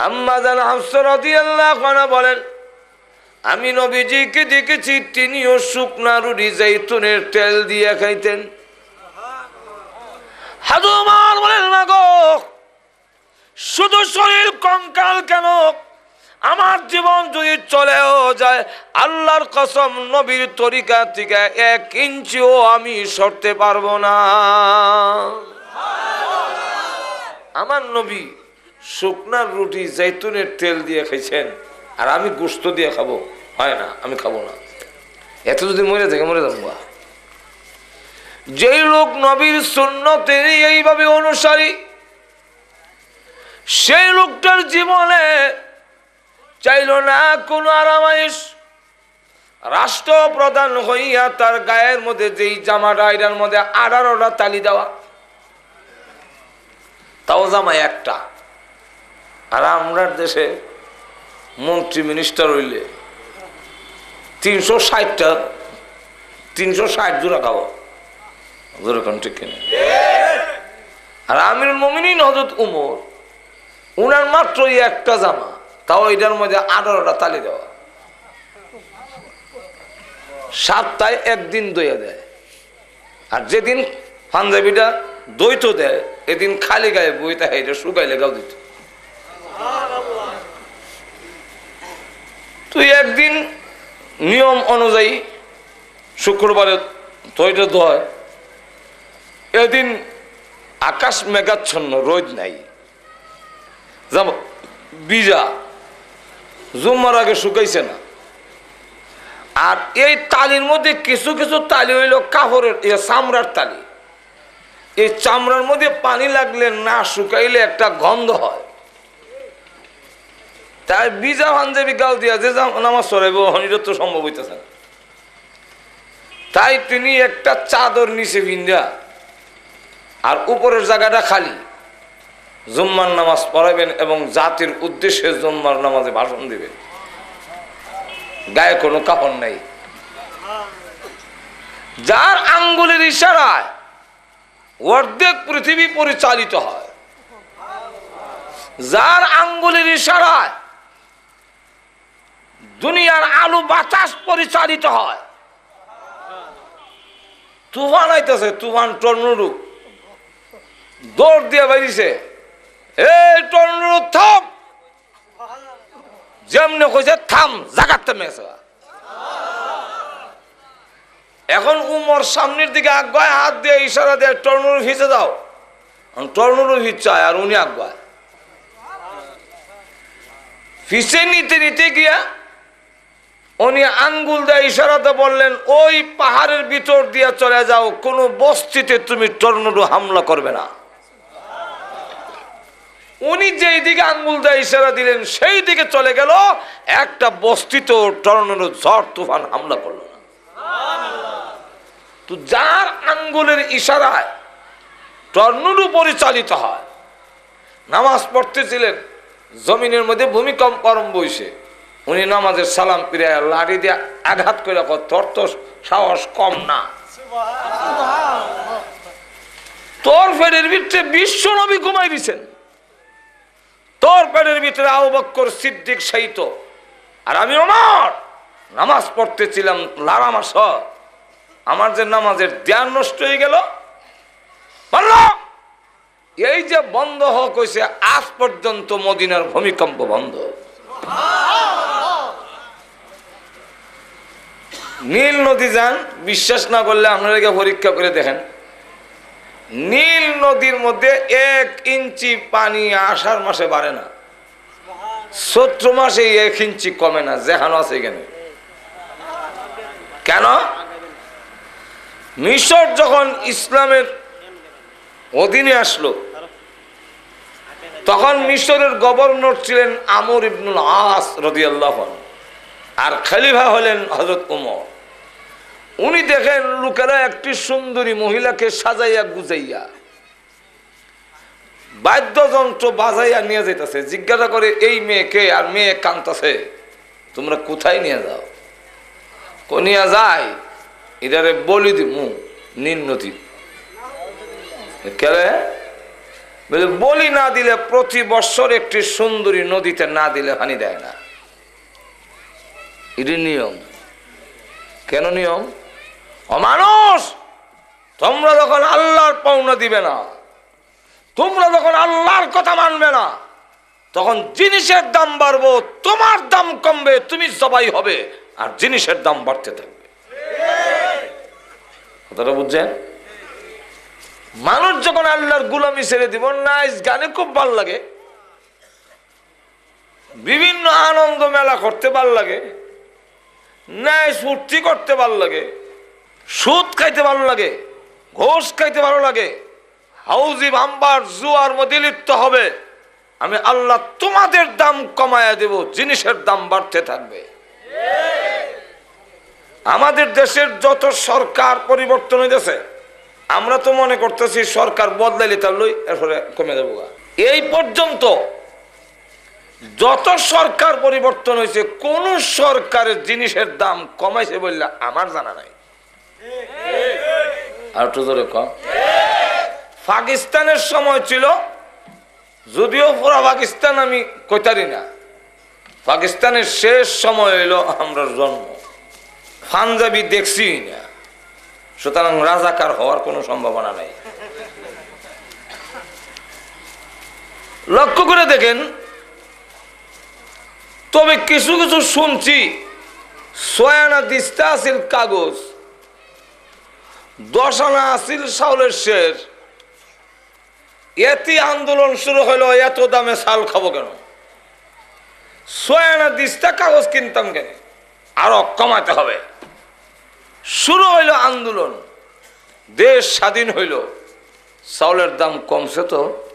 আম্মাজান হাফসরদি আল্লাহ বলেন আমি নবীজিকে দেখেছি, তিনিও শুকনা রুটি জৈতুনের তেল দিয়ে খাইতেন। শুধু শরীর কঙ্কাল কেন? আমার জীবন যদি চলেও যায়, আল্লাহর কসম নবীর তরিকা থেকে এক ইঞ্চিও আমি সরতে পারব না। আমার নবী শুকনার রুটি জৈতুনের তেল দিয়ে খাইছেন। আর আমি গোস্ত দিয়ে খাব। হয় না, আমি খাব না। এত যদি মরে থাকে, মরে যাব যেই লোক নবীর সুন্নতের এইভাবে অনুসারী, সেই লোকটার জীবনে চাইল না কোনো আরামাইশ রাষ্ট্রপ্রধান হইয়া তার গায়ের মধ্যে যেই জামাটা এটার মধ্যে আঠারোটা তালি দেওয়া। তাও জামা একটা। আর আমরা দেশে মন্ত্রী মিনিস্টার হইলে তিনশো ষাটটা, তিনশো ষাট জোড়া খাব যেরকম ঠিক আর আমিরুল মমিনিন হজরত উমর, উনার মাত্র একটা জামা, তাও এটার মধ্যে আঠারোটা তালি দেওয়া। সাতটায় একদিন দইয়া দেয়। আর যেদিন পাঞ্জাবিটা দৈত দেয়, এদিন খালি গায়ে বইতে হাইটা শুকাইলে গাও দিত। তুই একদিন নিয়ম অনুযায়ী শুক্রবারে তৈরি ধয় এদিন আকাশ মেঘাচ্ছন্ন, রোদ নাই। যাব বিজা জুম্মার আগে শুকাইছে না। আর এই তালির মধ্যে কিছু কিছু তালি হইল কাপড়ের চামড়ার তালি। এই চামড়ার মধ্যে পানি লাগলে না শুকাইলে একটা গন্ধ হয়। তাই বিজা পাঞ্জাবি গাও দিয়া যে নামাজ সরাইব হনির তো সম্ভব হইতেছে তাই তিনি একটা চাদর নিচে ভিন্দা আর উপরের জায়গাটা খালি। জুম্মার নামাজ পড়াবেন এবং জাতির উদ্দেশ্যে জুম্মার নামাজে ভাষণ দিবেন। গায়ে কোনো কাপড় নাই। যার আঙ্গুলের ইশারায় অর্ধেক পৃথিবী পরিচালিত হয়। যার আঙ্গুলের ইশারায় দুনিয়ার আলু বাতাস পরিচালিত হয়। তুফান আইতেছে, তুফান টর্নুরু দৌড় দিয়ে বেরিয়েছে। এই টর্নুরু থাম। যেমনি কইছে, থাম, জাগাত এখন উমর সামনের দিকে আগায় হাত দিয়ে ইশারা দিয়ে টর্নুরু ভিজে দাও। টর্নুরু ভিজায় আর উনি আগায় ফিসে নিতে নিতে গিয়া উনি আঙ্গুল দেয় ইশারাতে বললেন, ওই পাহাড়ের ভিতর দিয়ে চলে যাও, কোনো বস্তিতে তুমি টর্নডো হামলা করবে না। উনি যেই দিকে আঙ্গুল দেয় ইশারা দিলেন, সেই দিকে চলে গেল, একটা বস্তিতেও টর্নডো ঝড় তুফান হামলা করল না। তো যার আঙ্গুলের ইশারায় টর্নডো পরিচালিত হয়, নামাজ পড়তেছিলেন, জমিনের মধ্যে ভূমিকম্প আরম্ভ হয়েছে উনি নামাজের সালাম ফিরে লাড়ি দিয়ে আঘাত করে তোর তো সাহস কম না। তোর পেটের ভিতরে বিশ্ব নবী ঘুমাই দিছেন। তোর পেটের ভিতরে আবু বক্কর সিদ্দিক সাহিত আর আমি আমার নামাজ পড়তেছিলাম লারামাস। আমার যে নামাজের ধ্যান নষ্ট হয়ে গেল। এই যে বন্ধ হোক হয়েছে আজ পর্যন্ত মদিনার ভূমিকম্প বন্ধ। নীল নদী যান, বিশ্বাস না করলে আপনারা পরীক্ষা করে দেখেন। নীল নদীর মধ্যে এক ইঞ্চি পানি আষাঢ় মাসে বাড়ে না। চৈত্র মাসে এক ইঞ্চি কমে না, যেখানে আছে এখানে। কেন? মিশর যখন ইসলামের অধীনে আসলো, তখন মিশরের গভর্নর ছিলেন আমর ইবনুল আস রদিয়াল্লাহ আর খালিফা হলেন হজরত উমর। উনি দেখেন লোকেরা একটি সুন্দরী মহিলাকে সাজাইয়া গুজাইয়া বাদ্যযন্ত্র বাজাইয়া নিয়ে যেতেছে জিজ্ঞাসা করে, এই মেয়েকে আর মেয়ে কান্তাছে। তোমরা কোথায় নিয়ে যাও? কনিয়া যায় এটারে বলি দিমু নীল নদী কেলে বলি না দিলে প্রতি বছর একটি সুন্দরী নদীতে না দিলে হানি দেয় না। এটি নিয়ম। কেন নিয়ম? অমানুষ, তোমরা যখন আল্লাহর পাওনা দিবে না, তোমরা যখন আল্লাহর কথা মানবে না, তখন জিনিসের দাম বাড়বো, তোমার দাম কমবে, তুমি সবাই হবে, আর জিনিসের দাম বাড়তে থাকবে। কথাটা বুঝছেন? মানুষ যখন আল্লাহর গুলামি ছেড়ে দিব নাইস গানে খুব ভালো লাগে। বিভিন্ন আনন্দ মেলা করতে ভালো লাগে। ন্যায় ফুর্তি করতে ভালো লাগে। সুদ খাইতে ভালো লাগে, ঘোষ খাইতে ভালো লাগে। হাউজি ভাম্বার জুয়ার মধ্যে লিপ্ত হবে। আমি আল্লাহ তোমাদের দাম কমায়া দেব, জিনিসের দাম বাড়তে থাকবে। আমাদের দেশের যত সরকার পরিবর্তন হইতেছে, আমরা তো মনে করতেছি সরকার বদলাইলে তার লই এরপরে কমে দেবো এই পর্যন্ত যত সরকার পরিবর্তন হয়েছে কোন সরকারের জিনিসের দাম কমাইছে বললে আমার জানা নাই। আর একটু জোরে কম। পাকিস্তানের সময় ছিল, যদিও পুরা পাকিস্তান আমি কইতারি না। পাকিস্তানের শেষ সময় হইল আমরা জন্ম। পাঞ্জাবি দেখছি না। সুতরাং রাজাকার হওয়ার কোনো সম্ভাবনা নাই। লক্ষ্য করে দেখেন, তবে কিছু কিছু শুনছি ছয়ানা দিস্তা কাগজ দশ আনা আছিল চাউলের শের। এতে আন্দোলন শুরু হলো এত দামে চাল খাব কেন? ছয় আনা দিস্তা কাগজ কিনতাম কেন? আরও কমাতে হবে। শুরু হইল আন্দোলন, দেশ স্বাধীন হইল। চাউলের দাম কমছে তো?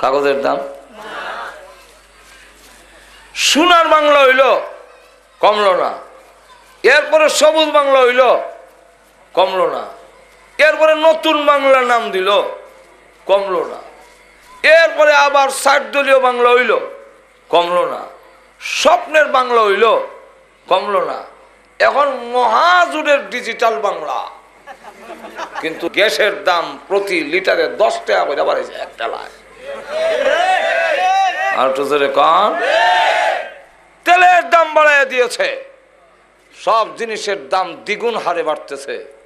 কাগজের দাম? সোনার বাংলা হইল, কমলো না। এরপরে সবুজ বাংলা হইল কমলো না। এরপরে নতুন বাংলা নাম দিল, কমলো না। এরপরে আবার ষাট দলীয় বাংলা হইল, কমলো না। স্বপ্নের বাংলা হইল, কমলো না। এখন মহাজুরের ডিজিটাল বাংলা। কিন্তু গ্যাসের দাম প্রতি লিটারে দশ টাকা করে বাড়াইছে একটা লাখ। আর তেলের দাম বাড়াইয়া দিয়েছে। সব জিনিসের দাম দ্বিগুণ হারে বাড়তেছে।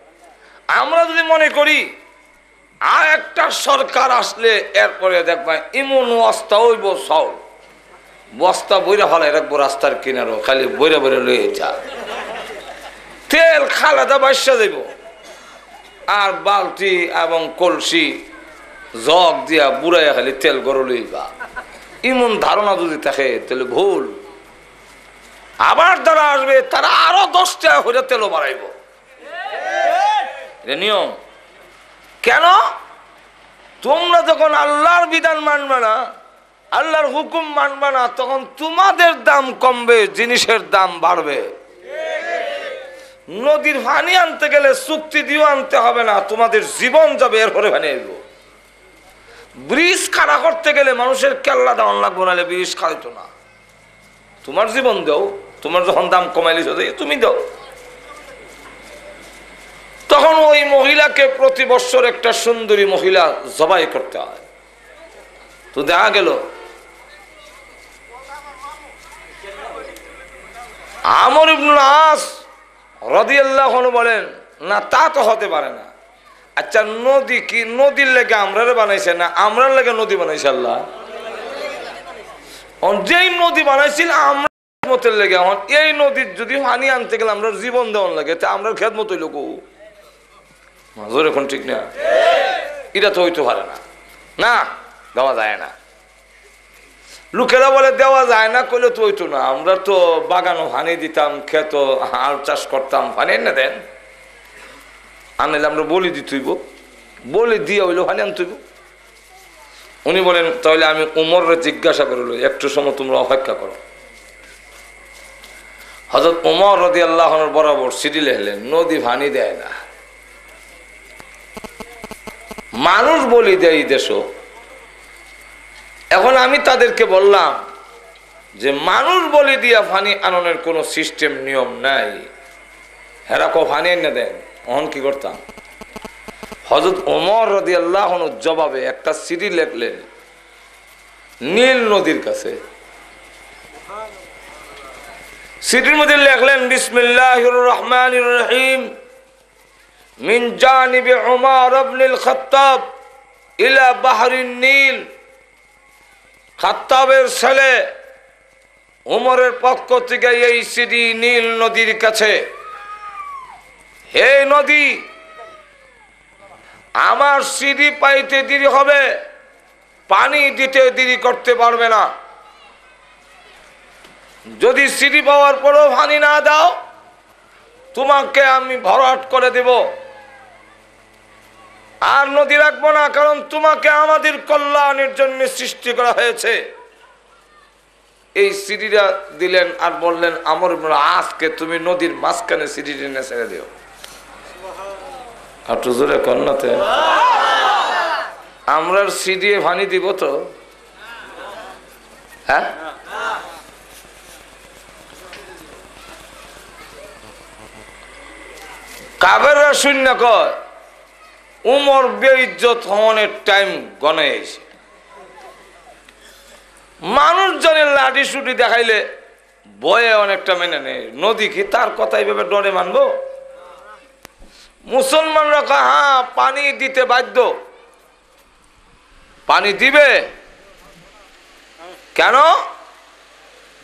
আমরা যদি মনে করি, আর একটা সরকার আসলে এরপরে দেখবা ইমন ওয়াস্তা হইব সব। বস্তা বইরা ফেলে রাখব রাস্তার কিনারও, খালি বইরা বইরা লয়ে যা। তেল খালাদা বাসা দেব আর বালতি এবং কলসি, জগ দিয়া বুড়াইয়া খালি তেল গরু লইবা ইমন ধারণা যদি থাকে, তাহলে ভুল। আবার যারা আসবে, তারা আরও দশ টাকা করে তেলও বাড়াইব। এটা নিয়ম। কেন? তোমরা যখন আল্লাহর বিধান মানবে না, আল্লাহর হুকুম মানবে না, তখন তোমাদের দাম কমবে, জিনিসের দাম বাড়বে। নদীর পানি আনতে গেলে চুক্তি দিয়েও আনতে হবে না, তোমাদের জীবন যাবে, এরপরে পানি আইব ব্রিজ খাড়া করতে গেলে মানুষের কেল্লা দেওয়ান লাগবো, নাহলে ব্রিজ খাইতো না। তোমার জীবন দাও, তোমার যখন দাম কমাইলিছ তুমি দাও। তখন ওই মহিলাকে প্রতি বছর একটা সুন্দরী মহিলা জবাই করতে হয়। তো দেখা গেল, আমর ইবনুল আস রদিয়াল্লাহ বলেন, না, তা তো হতে পারে না। আচ্ছা নদী কি, নদীর লেগে আমরা বানাইছে না? আমরার লেগে নদী বানাইছে আল্লাহ? যেই নদী বানাইছিল আমরা লেগে। এখন এই নদীর যদি পানি আনতে গেলে আমরা জীবন দেওয়ার লাগে, তা আমরা খেদ মতো মাজুর এখন ঠিক না। এটা তো হইতে পারে না। না, দেওয়া যায় না। লোকেরা বলে দেওয়া যায় না করলে তো হইতো না। আমরা তো বাগানও হানি দিতাম খেত হাল চাষ করতাম। পানি না দেন। আনলে আমরা বলি দি দিতইব বলি দিয়ে হইল হানি আনতইব উনি বলেন, তাহলে আমি উমররে জিজ্ঞাসা করল একটু সময় তোমরা অপেক্ষা করো। হজরত উমর রদি আল্লাহনের বরাবর সিডি লেখলেন, নদী ভানি দেয় না। মানুষ বলি দেয় এই দেশ এখন আমি তাদেরকে বললাম যে, মানুষ বলি দিয়া ফানি আননের কোনো সিস্টেম নিয়ম নাই। হেরা কো ফানি এনে দেন, অহন কি করতাম? হজরত ওমর রদি আল্লাহ জবাবে একটা সিঁড়ি লেখলেন, নীল নদীর কাছে। সিটির মধ্যে লেখলেন বিসমিল্লাহ রহমান রহিম। মিন জানিবে উমর আবনুল খত্তাব ইলা বাহরিন নীল। খাত্তাবের ছেলে উমরের পক্ষ থেকে এই সিডি নীল নদীর কাছে। হে নদী, আমার সিডি পাইতে দেরি হবে, পানি দিতে দেরি করতে পারবে না। যদি সিডি পাওয়ার পরেও পানি না দাও, তোমাকে আমি ভরাট করে দেব। আর নদী রাখব না, কারণ তোমাকে আমাদের কল্যাণের জন্য সৃষ্টি করা হয়েছে। এই সিঁড়িটা দিলেন আর বললেন, আমার আজকে তুমি নদীর মাঝখানে সিঁড়ি টেনে ছেড়ে দিও। একটু জোরে কন্যাতে আমরা সিডিয়ে ভানি দিব তো। হ্যাঁ? কাবেররা শূন্য কয়? উমর বেইজ্জত হওয়ানের টাইম গনে এসে। মানুষজনের লাঠি সুটি দেখাইলে বয়ে অনেকটা মেনে নেয়। নদী কি তার কথা এইভাবে ডরে মানবো? মুসলমানরা কয় হ্যাঁ পানি দিতে বাধ্য। পানি দিবে? কেন?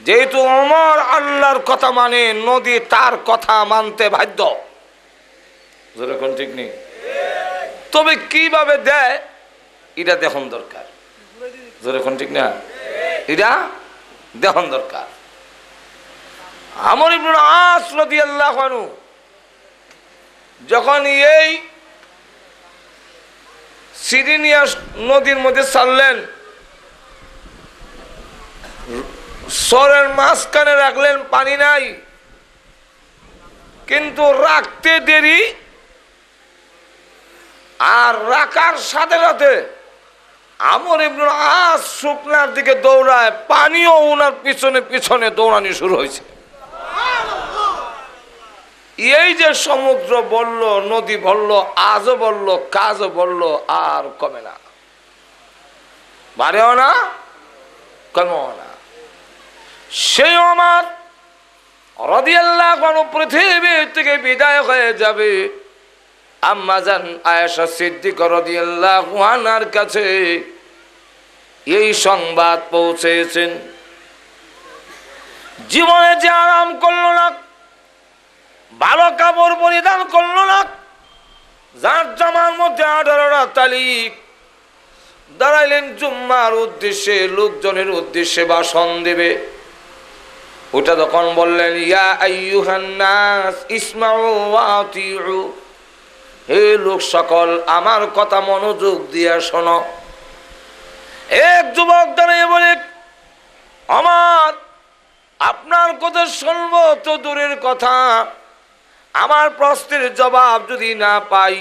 যেহেতু অমর আল্লাহর কথা মানে নদী তার কথা মানতে বাধ্য। ঠিক নেই? তবে কীভাবে দেয়, এটা দেখুন দরকার। যেরকম ঠিক না? এটা দেখুন দরকার। আমর ইবনুল আস রাদিয়াল্লাহু আনহু যখন এই সিরিনিয়া নদীর মধ্যে ছাড়লেন সরের মাঝখানে রাখলেন পানি নাই, কিন্তু রাখতে দেরি আর রাখার সাথে সাথে আমর ইবনুল আস শুকনার দিকে দৌড়ায়, পানিও ওনার পিছনে পিছনে দৌড়ানি শুরু হয়েছে। এই যে সমুদ্র বলল, নদী বলল, আজও বলল, কাজও বলল, আর কমে না। বাড়েও না, কমেও না। সেই আমার রদিয়াল্লাহ কোনো পৃথিবী থেকে বিদায় হয়ে যাবে। আম্মাজান আয়েশা সিদ্দিক রদিয়াল্লাহ আনার কাছে এই সংবাদ পৌঁছেছেন। জীবনে যে আরাম করল না, ভালো কাপড় পরিধান করল না, যার জামার মধ্যে আঠারোটা তালিক, দাঁড়াইলেন জুম্মার উদ্দেশ্যে, লোকজনের উদ্দেশ্যে ভাষণ দেবে। ওটা তখন বললেন, ইয়া আইয়ুহান্নাস ইসমাউ ওয়া আতিউ। হে লোক সকল, আমার কথা মনোযোগ দিয়া শোনো। এক যুবক দাঁড়িয়ে বলে আমার আপনার কথা শুনব তো দূরের কথা। আমার প্রশ্নের জবাব যদি না পাই,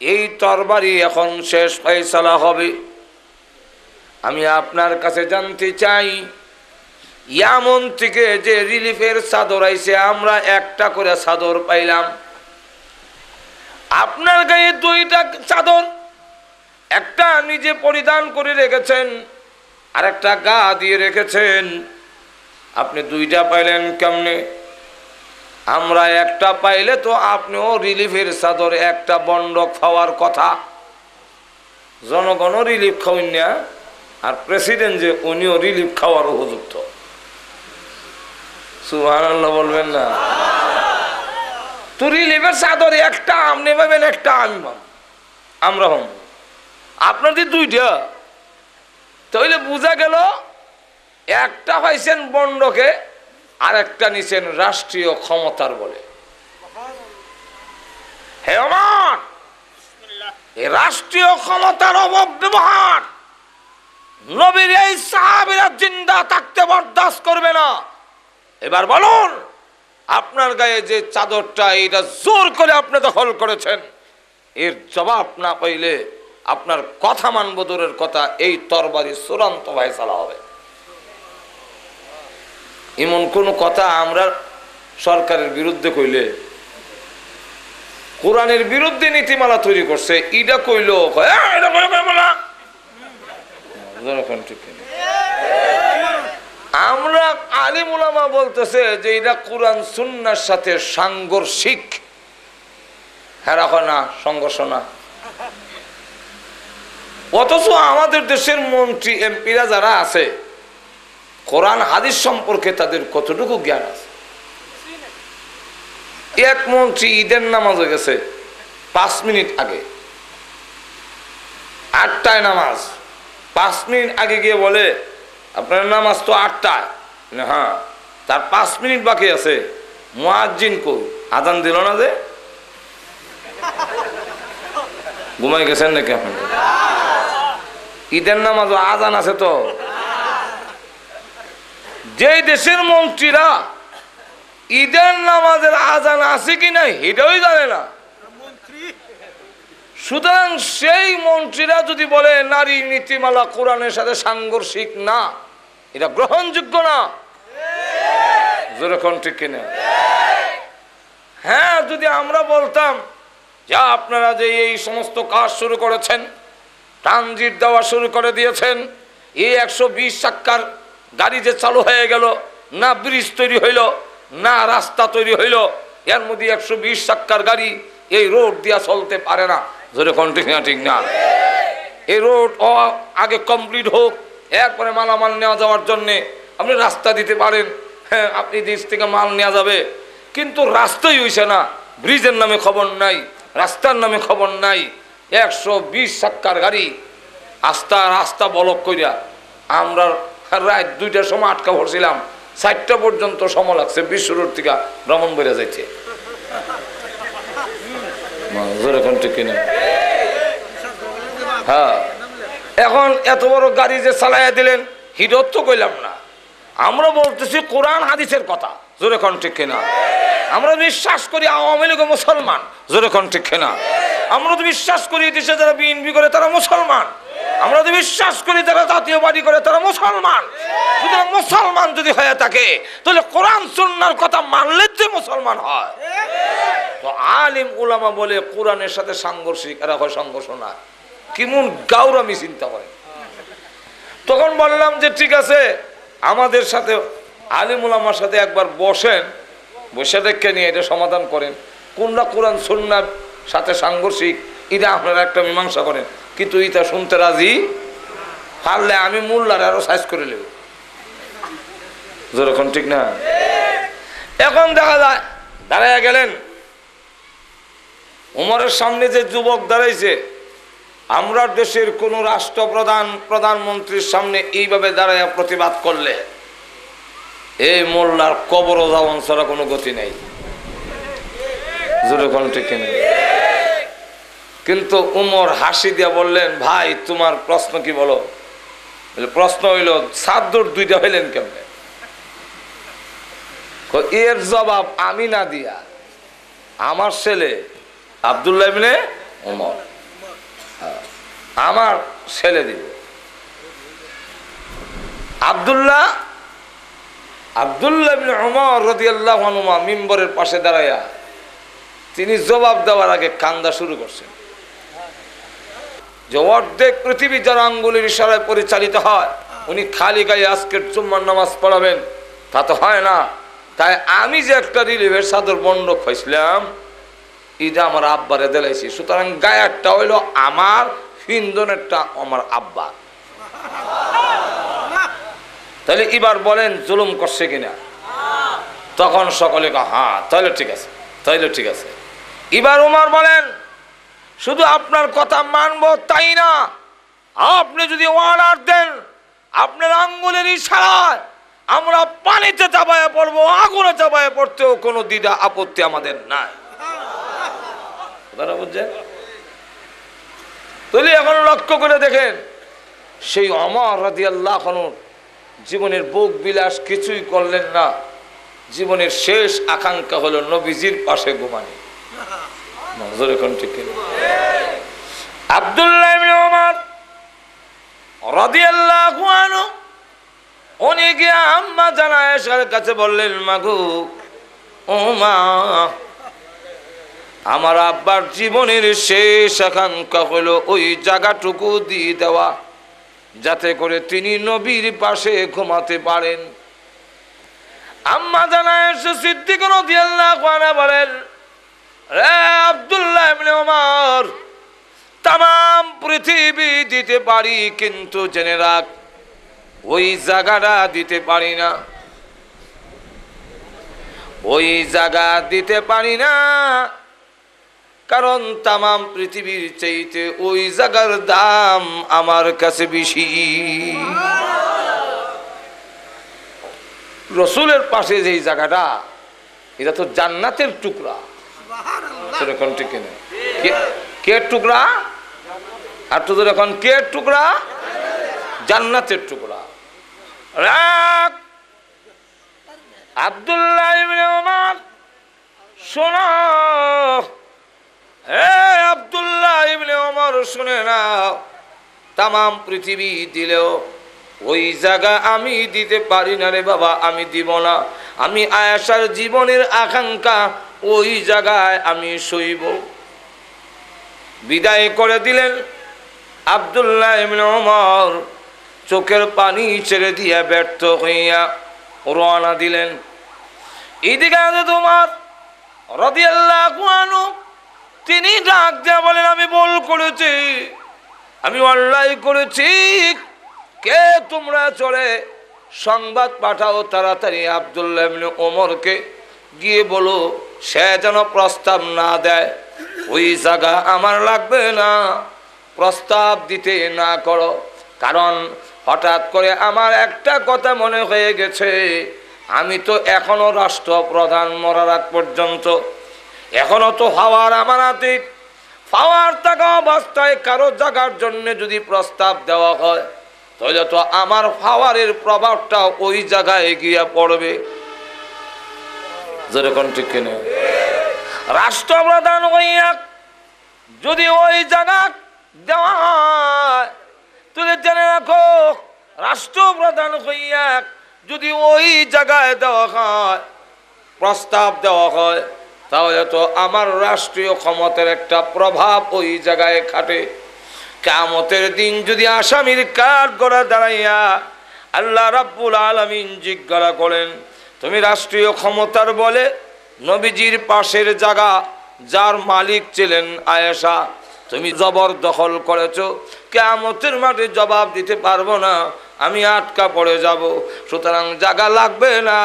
এই তরবারি এখন শেষ ফয়সালা হবে। আমি আপনার কাছে জানতে চাই, ইয়ামন থেকে যে রিলিফের চাদর আইছে, আমরা একটা করে চাদর পাইলাম। আপনার গায়ে দুইটা চাদর, একটা নিজে পরিধান করে রেখেছেন আর একটা গা দিয়ে রেখেছেন। আপনি দুইটা পাইলেন কেমনে? আমরা একটা পাইলে তো আপনিও রিলিফের চাদর, একটা বন্ডক খাওয়ার কথা। জনগণও রিলিফ খাওয়েন না, আর প্রেসিডেন্ট যে, উনিও রিলিফ খাওয়ার উপযুক্ত। সুহান বলবেন না। তো রিলিফের চাদর একটা আপনি পাবেন একটা, আমি পাব আমরা হম আপনাদের দুইটা, তাহলে বোঝা গেল একটা পাইছেন বন্ডকে আর একটা নিছেন রাষ্ট্রীয় ক্ষমতার বলে। হে আমার রাষ্ট্রীয় ক্ষমতার অপব্যবহার। নবীর এই সাহাবিরা জিন্দা থাকতে বরদাস্ত করবে না। এবার বলুন আপনার গায়ে যে চাদরটা এটা জোর করে আপনি দখল করেছেন। এর জবাব না পাইলে আপনার কথা মানব দূরের কথা, এই তরবারি চূড়ান্ত ভাই চালা হবে। এমন কোন কথা আমরা সরকারের বিরুদ্ধে কইলে, কোরআনের বিরুদ্ধে নীতিমালা তৈরি করছে ইটা কইল কইবো না।" আমরা আলিমুলামা বলতেছে যে এটা কোরআন সুন্নার সাথে সাংঘর্ষিক। হ্যাঁ রাখো না, সংঘর্ষ না। অথচ আমাদের দেশের মন্ত্রী, এমপিরা যারা আছে, কোরআন, হাদিস সম্পর্কে তাদের কতটুকু জ্ঞান আছে? এক মন্ত্রী ঈদের নামাজ হয়ে গেছে, পাঁচ মিনিট আগে। আটটায় নামাজ, পাঁচ মিনিট আগে গিয়ে বলে আপনার নামাজ তো আটটায় হ্যাঁ তার পাঁচ মিনিট বাকি আছে। মুয়াজ্জিন কই? আদান দিল না যে? ঘুমাই গেছেন নাকি আপনি? ঈদের নামাজ আজান আছে তো। যেই দেশের মন্ত্রীরা ঈদের নামাজের আজান আছে কি নাই এটাই জানে না। সুতরাং সেই মন্ত্রীরা যদি বলে নারী নীতিমালা কোরআনের সাথে সাংঘর্ষিক না। এটা গ্রহণযোগ্য না? যেরকম ঠিক কিনা? হ্যাঁ যদি আমরা বলতাম, যা আপনারা যে এই সমস্ত কাজ শুরু করেছেন, ট্রানজিট দেওয়া শুরু করে দিয়েছেন, এই একশো বিশ চাক্কার গাড়ি যে চালু হয়ে গেল, না ব্রিজ তৈরি হইল, না রাস্তা তৈরি হইল, এর মধ্যে একশো বিশ চাক্কার গাড়ি এই রোড দিয়া চলতে পারে না। জোরে কোন ঠিক না ঠিক না? এই রোড আগে কমপ্লিট হোক এরপরে মালামাল নেওয়া যাওয়ার জন্যে আপনি রাস্তা দিতে পারেন। হ্যাঁ আপনি দেশ থেকে মাল নেওয়া যাবে। কিন্তু রাস্তাই হইছে না। ব্রিজের নামে খবর নাই, রাস্তার নামে খবর নাই। একশো বিশ চাক্কার গাড়ি, আস্তা রাস্তা বলক কইরা। আমরা রাত দুইটার সময় আটকা পড়ছিলাম। চারটা পর্যন্ত সময় লাগছে বিশ্ব রোড থেকে ভ্রমণ বেড়ে যাইছে হ্যাঁ। এখন এত বড় গাড়ি যে চালাইয়া দিলেন, হিরত তো কইলাম না। আমরা বলতেছি কোরআন হাদিসের কথা, জোরে কোন ঠিক কিনা? আমরা বিশ্বাস করি আওয়ামী লীগ মুসলমান, জোরে কোন ঠিক কিনা? আমরা তো বিশ্বাস করি দেশে যারা বিএনপি করে তারা মুসলমান, আমরা তো বিশ্বাস করি যারা জাতীয় বাড়ি করে তারা মুসলমান। মুসলমান যদি হয়ে থাকে, তাহলে কোরআন সুন্নার কথা মানলে যে মুসলমান হয়। তো আলিম উলামা বলে কোরআনের সাথে সাংঘর্ষিক, এরা হয় সংঘর্ষ না কেমন গাউরামি চিন্তা করে। তখন বললাম যে, ঠিক আছে, আমাদের সাথে আলিম উলামার সাথে একবার বসেন, বসে দেখে নিয়ে এটা সমাধান করেন। কোনটা কোরআন, সুন্নার সাথে সাংঘর্ষিক, এটা আপনারা একটা মীমাংসা করেন। কিন্তু এটা শুনতে রাজি? পারলে আমি মোল্লার আরও সাইজ করে নেব। যেরকম ঠিক না? এখন দেখা যায়, দাঁড়াইয়া গেলেন। উমরের সামনে যে যুবক দাঁড়াইছে আমরা দেশের কোন রাষ্ট্রপ্রধান, প্রধানমন্ত্রীর সামনে এইভাবে দাঁড়াইয়া প্রতিবাদ করলে এই মোল্লার কবর যাওয়ান ছাড়া কোনো গতি নেই। ঠিক কিন্তু উমর হাসি দিয়া বললেন, ভাই, তোমার প্রশ্ন কি বলো? প্রশ্ন হইল সাদ্দুর দুইটা হইলেন কেমনে? এর জবাব আমি না দিয়া, আমার ছেলে আবদুল্লাহ ইবনে উমর। আমার ছেলে দিব আবদুল্লাহ আবদুল্লাহ উমর রাদিয়াল্লাহু আনহু মিম্বরের পাশে দাঁড়াইয়া তিনি জবাব দেওয়ার আগে কান্দা শুরু করছেন। যে অর্ধেক পৃথিবী যারা আঙ্গুলের ইশারায় পরিচালিত হয়, উনি খালি গায়ে আজকের জুম্মার নামাজ পড়াবেন। তা তো হয় না। তাই আমি যে একটা রিলিভের সাদর বন্ড হয়েছিলাম এটা আমার আব্বারে দিলাইছি। সুতরাং গায়েরটা হইল আমার হিন্দনেরটা আমার আব্বা। তাহলে এবার বলেন, জুলুম করছে কিনা? তখন সকলে হ্যাঁ তাহলে ঠিক আছে তাইলে ঠিক আছে। এবার উমার বলেন, শুধু আপনার কথা মানবো তাই না? আপনি যদি অর্ডার দেন, আপনার আঙ্গুলের ইশারায় আমরা পানিতে চাপায় পড়ব, আগুনে চাপায় পড়তেও কোনো দ্বিধা আপত্তি আমাদের নাই। বুঝছেন? তাহলে এখন লক্ষ্য করে দেখেন, সেই অমর রাজি আল্লাহ জীবনের বুক বিলাস কিছুই করলেন না জীবনের শেষ আকাঙ্ক্ষা হলো নবীজির পাশে ঘুমানি? আব্দুল্লাহ কাছে বললেন, মাগু, ও মা আমার আব্বার জীবনের শেষ আকাঙ্ক্ষা হলো ওই জায়গাটুকু দিয়ে দেওয়া, যাতে করে তিনি নবীর পাশে ঘুমাতে পারেন। আম্মা জানা এসে সিদ্দিক বলেন, রে আব্দুল্লাহ ওমর তাম পৃথিবী দিতে পারি কিন্তু জেনে রাখ, ওই জায়গাটা দিতে পারি না। ওই জায়গা দিতে পারি না কারণ তামাম পৃথিবীর চাইতে ওই জায়গার দাম আমার কাছে বেশি। রসুলের পাশে যেই জায়গাটা এটা তো জান্নাতের টুকরা। সেরকম ঠিক কে- টুকরা? আর তোদের এখন কে টুকরা? জান্নাতের টুকরা। আব্দুল্লাহ শোনো। আব্দুল্লাহ ইবনে ওমর, শুনে নাও। তামাম পৃথিবী দিলেও ওই জায়গা আমি দিতে পারি না রে বাবা, আমি দিব না। আমি আয়াসার জীবনের আকাঙ্ক্ষা ওই জায়গায় আমি সইব। বিদায় করে দিলেন আবদুল্লাহ ইবনে ওমর, চোখের পানি ছেড়ে দিয়া ব্যর্থ হইয়া রওনা দিলেন। আছে তোমার রদিয়াল্লাহু আনহু তিনি ডাক দেয়া বলেন, আমি ভুল করেছি। আমি অন্যায় করেছি। কে তোমরা চলে সংবাদ পাঠাও তাড়াতাড়ি আবদুল্লাহ ওমরকে? গিয়ে বলো, সে যেন প্রস্তাব না দেয়। ওই জায়গা আমার লাগবে না। প্রস্তাব দিতে না করো। কারণ হঠাৎ করে আমার একটা কথা মনে হয়ে গেছে। আমি তো এখনও রাষ্ট্রপ্রধান মরার আগ পর্যন্ত এখনও তো হওয়ার আমার হাতে পাওয়ার থাকা অবস্থায় কারও জাগার জন্য যদি প্রস্তাব দেওয়া হয়, তাহলে তো আমার পাওয়ারের প্রভাবটা ওই জায়গায় গিয়ে পড়বে। যেরকম ঠিক কিনা। রাষ্ট্রপ্রধান যদি ওই জায়গা দেওয়া হয় তুলে জেনে রাখো, রাষ্ট্রপ্রধান হইয়া যদি ওই জায়গায় দেওয়া হয়, প্রস্তাব দেওয়া হয় তাহলে তো আমার রাষ্ট্রীয় ক্ষমতার একটা প্রভাব ওই জায়গায় খাটে। কামতের দিন যদি আসামির কাঠ গড়া দাঁড়াইয়া আল্লাহ রাব্বুল আলমিন জিজ্ঞাসা করেন, তুমি রাষ্ট্রীয় ক্ষমতার বলে নবীজির পাশের জায়গা যার মালিক ছিলেন আয়েশা, তুমি জবরদখল করেছ? কেমতের মাঠে জবাব দিতে পারব না। আমি আটকা পড়ে যাব। সুতরাং জাগা লাগবে না।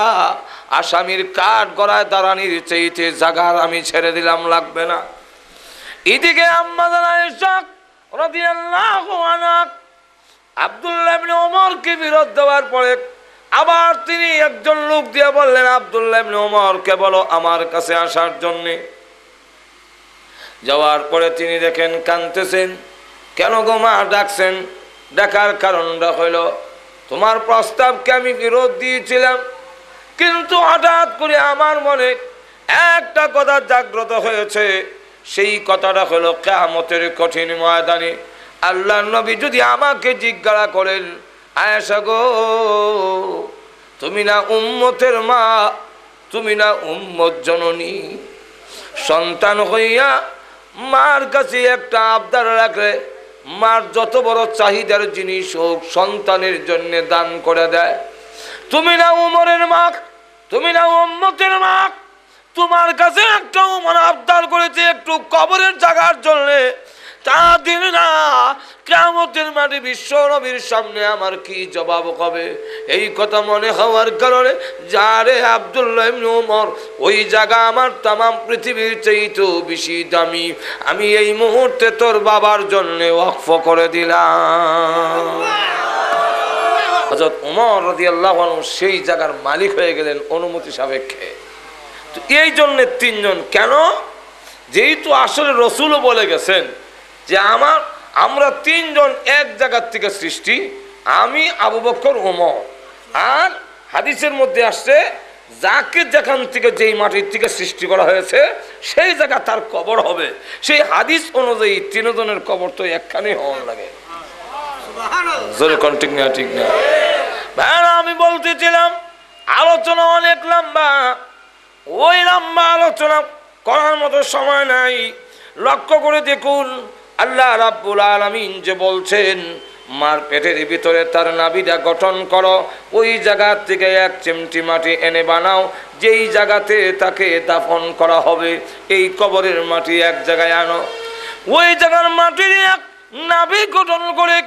আসামির কাঠ গড়ায় দাঁড়ানির চেয়েতে জাগার আমি ছেড়ে দিলাম, লাগবে না। এদিকে আব্দুল্লাহ ওমরকে বিরোধ দেওয়ার পরে আবার তিনি একজন লোক দিয়ে বললেন, আব্দুল্লাহ ওমরকে বলো আমার কাছে আসার জন্যে। যাওয়ার পরে তিনি দেখেন কানতেছেন কেন গো মা? ডাকছেন। ডাকার কারণটা হইল তোমার প্রস্তাবকে আমি বিরোধ দিয়েছিলাম, কিন্তু হঠাৎ করে আমার মনে একটা কথা জাগ্রত হয়েছে। সেই কথাটা হলো কেমতের কঠিন ময়দানে আল্লাহ নবী যদি আমাকে জিজ্ঞাসা করেন, আয়েশা গো, তুমি না উম্মতের মা, তুমি না উম্মত জননী, সন্তান হইয়া মার কাছে একটা আবদার রাখলে মার যত বড় চাহিদার জিনিস হোক সন্তানের জন্য দান করে দেয়। তুমি না উমরের মাখ তুমি না উম্মতের মাখ তোমার কাছে একটা উমর আবদার করেছে একটু কবরের জায়গার জন্যে। তা দিন না কেমতের মাটি বিশ্ব নবীর সামনে আমার কি জবাব হবে? এই কথা মনে হওয়ার কারণে যারে আবদুল্লাহ ইবনে ওই জায়গা আমার তামাম পৃথিবীর চাইতেও বেশি দামি। আমি এই মুহূর্তে তোর বাবার জন্য ওয়াকফ করে দিলাম। হজরত উমর রদি সেই জায়গার মালিক হয়ে গেলেন অনুমতি সাপেক্ষে। তো এই জন্যে তিনজন, কেন? যেহেতু আসলে রসুলও বলে গেছেন যে আমার আমরা তিনজন এক জায়গার থেকে সৃষ্টি আমি আবু বকর ওমর আর হাদিসের মধ্যে আসছে যাকে যেখান থেকে যেই মাটির থেকে সৃষ্টি করা হয়েছে সেই জায়গা তার কবর হবে। সেই হাদিস অনুযায়ী তিনজনের কবর তো একখানেই হওয়ার লাগে। জোরে ঠিক না ঠিক না। ভাইরা আমি বলতেছিলাম আলোচনা অনেক লম্বা। ওই লম্বা আলোচনা করার মতো সময় নাই। লক্ষ্য করে দেখুন আল্লাহ রাব্বুল আলামিন যে বলছেন, মার পেটের ভিতরে তার নাবিটা গঠন করো, ওই জায়গা থেকে এক চিমটি মাটি এনে বানাও, যেই জায়গাতে তাকে দাফন করা হবে, এই কবরের মাটি এক জায়গায় আনো। ওই জায়গার মাটির এক নাবি গঠন করে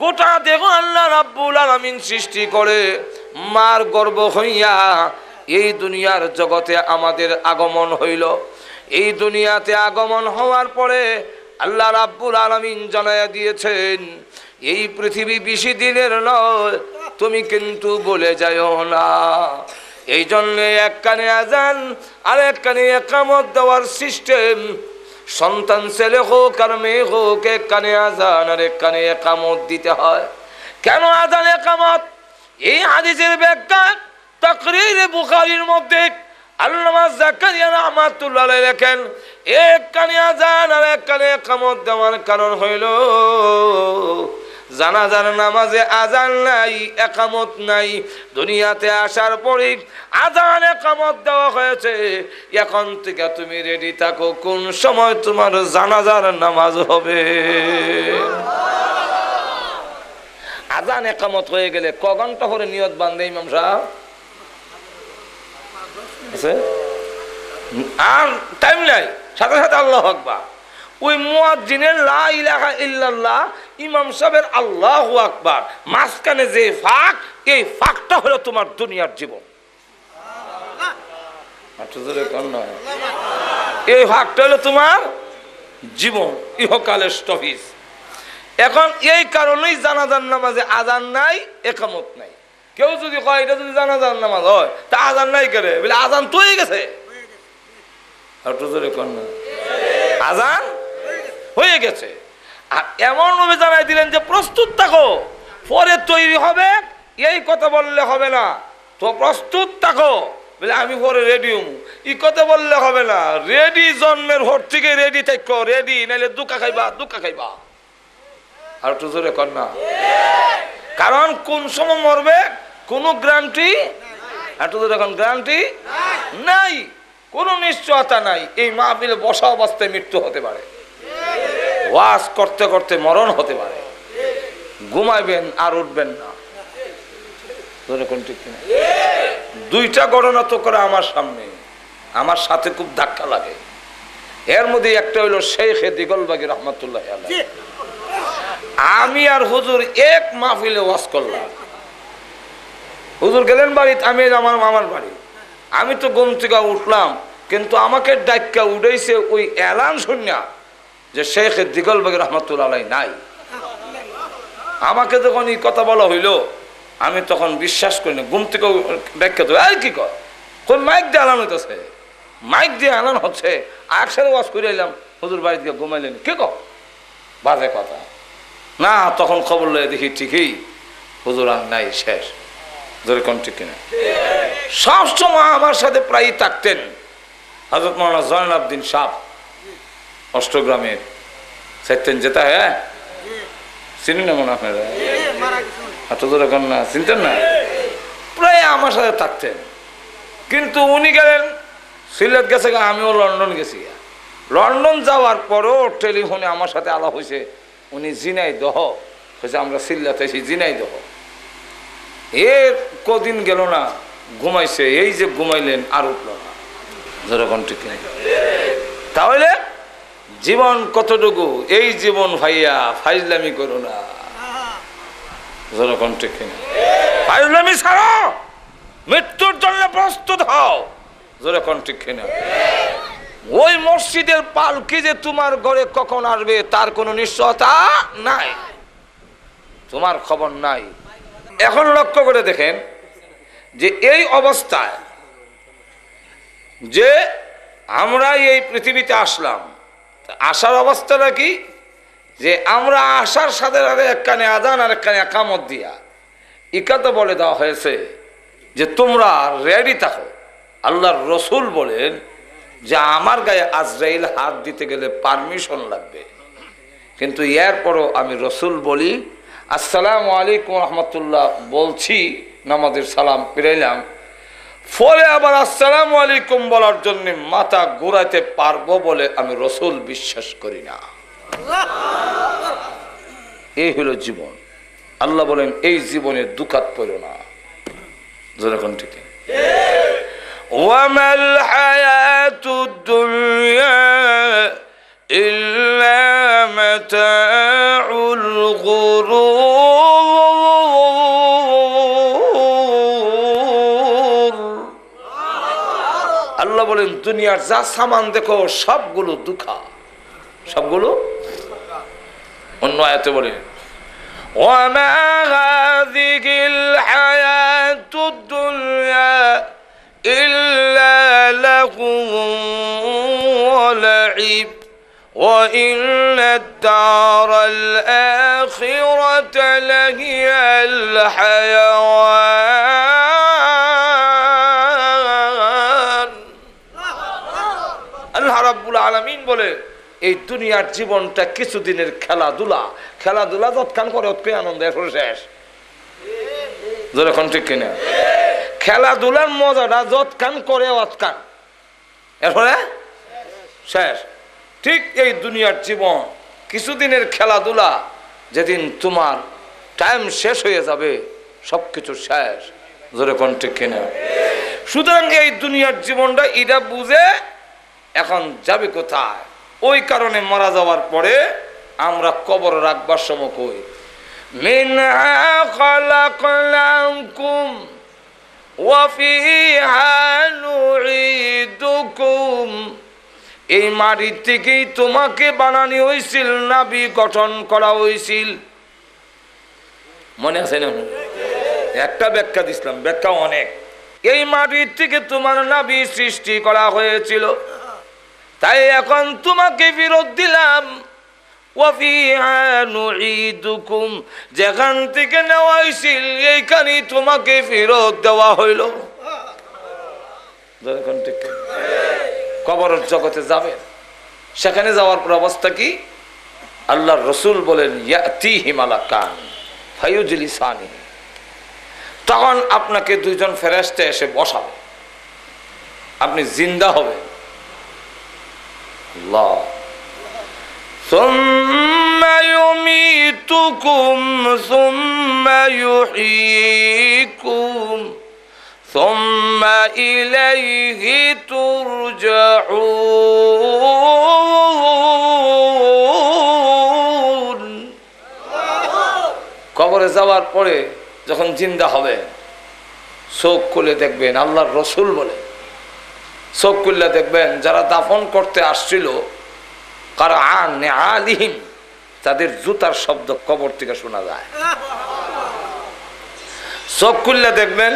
গোটা দেহ আল্লাহ রাব্বুল আলামিন সৃষ্টি করে। মার গর্ব হইয়া এই দুনিয়ার জগতে আমাদের আগমন হইল। এই দুনিয়াতে আগমন হওয়ার পরে আল্লাহ রাব্বুল আলামিন জানাইয়া দিয়েছেন, এই পৃথিবী বেশি দিনের নয়, তুমি কিন্তু বলে যাও না। এই জন্যে এক কানে আজান আর এক কানে একামত দেওয়ার সিস্টেম। সন্তান ছেলে হোক আর মেয়ে হোক, এক কানে আজান আর এক কানে একামত দিতে হয়। কেন আজান একামত? এই হাদিসের ব্যাখ্যা তকরির বুখারির মধ্যে এক কানে আজান জানাজার নামাজে আজান নাই, একামত নাই। দুনিয়াতে আসার পরে আজান, একামত দেওয়া হয়েছে। এখন থেকে তুমি রেডি থাকো, কোন সময় তোমার জানাজার নামাজ হবে? আজান, একামত হয়ে গেলে ক করে নিয়ত বান্ধে ইমাম সাহেব? আছে? আর টাইম নাই। সাথে সাথে আল্লাহ আকবার। ওই মুয়াজ্জিনের লা ইলাহা ইল্লাল্লাহ, ইমাম সাহেবের আল্লাহু আকবার। মাঝখানে যে ফাঁক, এই ফাঁকটা হলো তোমার দুনিয়ার জীবন। এই ফাঁকটা হলো তোমার জীবন, ইহকালের স্টপিস এখন এই কারণেই জানাজার নামাজে আজান নাই, একামত নাই। কেউ যদি কয়, এটা যদি জানাজার নামাজ, হয়, তা আজান নাই করে? বলে আজান তো হয়ে গেছে। একটু জোরে কর না। আজান হয়ে গেছে। আর এমন ভাবে জানাই দিলেন যে, প্রস্তুত থাকো, পরে তৈরি হবে, এই কথা বললে হবে না। তো প্রস্তুত থাকো। বলে, আমি পরে রেডি হম। ই কথা বললে হবে না। রেডি জন্মের ভোর থেকে রেডি থাকো রেডি নাইলে দুকা খাইবা দুকা খাইবা। আর একটু জোরে কর না। কারণ কোন সময় মরবে? কোনো গ্যারান্টি একটু জোরে এখন গ্যারান্টি নাই। কোনো নিশ্চয়তা নাই। এই মাহফিলে বসা অবস্থায় মৃত্যু হতে পারে। ওয়াজ করতে করতে মরণ হতে পারে। ঘুমাইবেন আর উঠবেন না? দুইটা ঘটনা তো করে আমার সামনে। আমার সাথে খুব ধাক্কা লাগে। এর মধ্যে একটা হইল শেখ দিগলবাগি রহমতুল্লাহ আমি আর হুজুর এক মাহফিলে ওয়াজ করলাম। হুজুর গেলেন বাড়িতে, আমি আমার মামার বাড়ি। আমি তো ঘুম থেকে উঠলাম, কিন্তু আমাকে ডাক্কা উঠেছে ওই এলান শুনিয়া যে শেখ দিগলবাগ রহমতুল্লাহ আলাই নাই। আমাকে যখন এই কথা বলা হইল, আমি তখন বিশ্বাস করিনি ঘুম থেকে ডাক্কা তো আর কি কর? কোন মাইক দিয়ে আলান হইতেছে। মাইক দিয়ে আলান হচ্ছে একসাথে ওয়াজ করে এলাম হুজুর বাড়ি দিয়ে ঘুমাইলেন। কে কর? বাজে কথা। না, তখন খবর লয়ে দেখি ঠিকই হুজুর আর নাই শেষ। ধরে কোন ঠিক কিনা? সবসময় আমার সাথে প্রায়ই থাকতেন হজরত মৌলানা জয়ন আবদিন সাপ অষ্টগ্রামের চাইতেন যেটা হ্যাঁ? চিনি না মনে আপনারা? এত দূরে কোন না, চিনতেন না? প্রায় আমার সাথে থাকতেন। কিন্তু উনি গেলেন, সিলেট গেছে আমিও লন্ডন গেছি লন্ডন যাওয়ার পরও টেলিফোনে আমার সাথে আলাপ হয়েছে। উনি জিনাই দহ হয়েছে আমরা সিল্লাতে এসে জিনাই দহ এর কদিন গেল না, ঘুমাইছে, এই যে ঘুমাইলেন আর উঠল না। যেরকম ঠিক তাহলে জীবন কতটুকু? এই জীবন ভাইয়া ফাইজলামি করো না। যেরকম ঠিক ফাইজলামি ছাড়ো! মৃত্যুর জন্য প্রস্তুত হও। যেরকম ঠিক না ওই মসজিদের পালকি যে তোমার ঘরে কখন আসবে, তার কোনো নিশ্চয়তা নাই। তোমার খবর নাই। এখন লক্ষ্য করে দেখেন যে এই অবস্থায় যে আমরা এই পৃথিবীতে আসলাম আসার অবস্থাটা কি? যে আমরা আসার সাথে সাথে একখানে আদান আর একখানে একামত দিয়া ইকাতে বলে দেওয়া হয়েছে যে তোমরা রেডি থাকো। আল্লাহর রসুল বলেন যে আমার গায়ে আজরাইল হাত দিতে গেলে পারমিশন লাগবে। কিন্তু এরপরও আমি রসুল বলি আসসালামু আলাইকুম রহমতুল্লাহ বলছি নামাজের সালাম ফিরাইলাম ফলে আবার আসসালামু আলাইকুম বলার জন্য মাথা ঘুরাইতে পারবো বলে আমি রসুল বিশ্বাস করি না এই হলো জীবন আল্লাহ বলেন এই জীবনে দুঃখাত পড়ো না যেরকম ঠিক وما الحياة الدنيا إلا متاع الغرور আল্লাহ বলেন দুনিয়ার যা সামান দেখো সবগুলো দুঃখা সবগুলো অন্য আয়াতে বলেন وما هذه الحياة الدنيا إلا لهو ولعب وإن الدار الآخرة لهي الحيوان আল্লাহ রাব্বুল আলামিন বলে এই দুনিয়ার জীবনটা কিছুদিনের খেলাধুলা খেলাধুলা যৎকান করে অতকে আনন্দ এখন শেষ যেরকম ঠিক কিনা খেলাধুলার মজাটা যৎকান করে অতকান এরপরে শেষ ঠিক এই দুনিয়ার জীবন, কিছুদিনের খেলাধুলা, যেদিন তোমার টাইম শেষ হয়ে যাবে সব কিছু শেষ। জোরে কোন ঠিক কিনা সুতরাং এই দুনিয়ার জীবনটা এটা বুঝে এখন যাবে কোথায়? ওই কারণে মারা যাওয়ার পরে আমরা কবর রাখবার সময় কই? এই মাটির থেকেই তোমাকে বানানি হয়েছিল নাবি গঠন করা হয়েছিল মনে আছে না? একটা ব্যাখ্যা দিছিলাম, ব্যাখ্যা অনেক। এই মাটির থেকে তোমার নাবি সৃষ্টি করা হয়েছিল। তাই এখন তোমাকে ফেরত দিলাম। যেখান থেকে নেওয়া হয়েছিল এইখানে তোমাকে ফেরত দেওয়া হইল। ঠিক? কবরের জগতে যাবেন সেখানে যাওয়ার পর অবস্থা কি আল্লাহর রসুল বলেন ইয়াতি হিমালা কান ফাইজুলি সানি তখন আপনাকে দুইজন ফেরেস্তে এসে বসাবে আপনি জিন্দা হবেন আল্লাহ ثم يميتكم ثم يحييكم ثم إليه ترجعون কবরে যাওয়ার পরে যখন জিন্দা হবে চোখ খুলে দেখবেন আল্লাহর রসুল বলে চোখ খুললে দেখবেন যারা দাফন করতে আসছিল কার আলিহীন তাদের জুতার শব্দ কবর থেকে শোনা যায় চোখ খুললে দেখবেন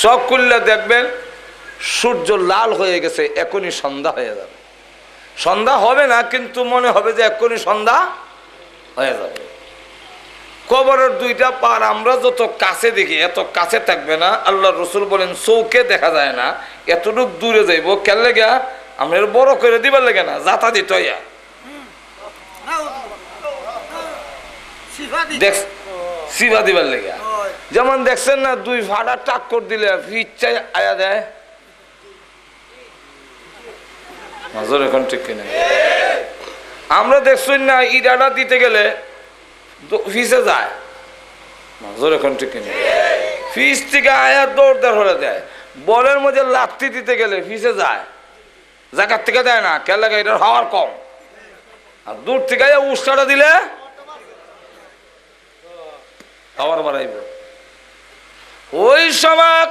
চোখ খুললে দেখবেন সূর্য লাল হয়ে গেছে এখনই সন্ধ্যা হয়ে যাবে। সন্ধ্যা হবে না কিন্তু মনে হবে যে এখনই সন্ধ্যা হয়ে যাবে। কবরের দুইটা পার আমরা যত কাছে দেখি এত কাছে থাকবে না। আল্লাহ রসুল বলেন চৌকে দেখা যায় না এতটুক দূরে যাইব কেন লেগে? আমরা বড় করে দিবার লেগে না যাতা দিত দেখ সিভা দিবার লেগে। যেমন দেখছেন না, দুই ভাড়া টাক্কর দিলে ইচ্ছায় আয়া দেয়। আমরা দেখছেন না ইরাটা দিতে গেলে ফিসে যায়। ঠিক আয়া দৌড় দেয়। বলের মধ্যে লাত্তি দিতে গেলে ফিসে যায়। জায়গার থেকে দেয় না, কেন লাগে? এটার হওয়ার কম। আর দূর থেকে উৎসাহটা দিলে খাবার বাড়াইব ওই সবাক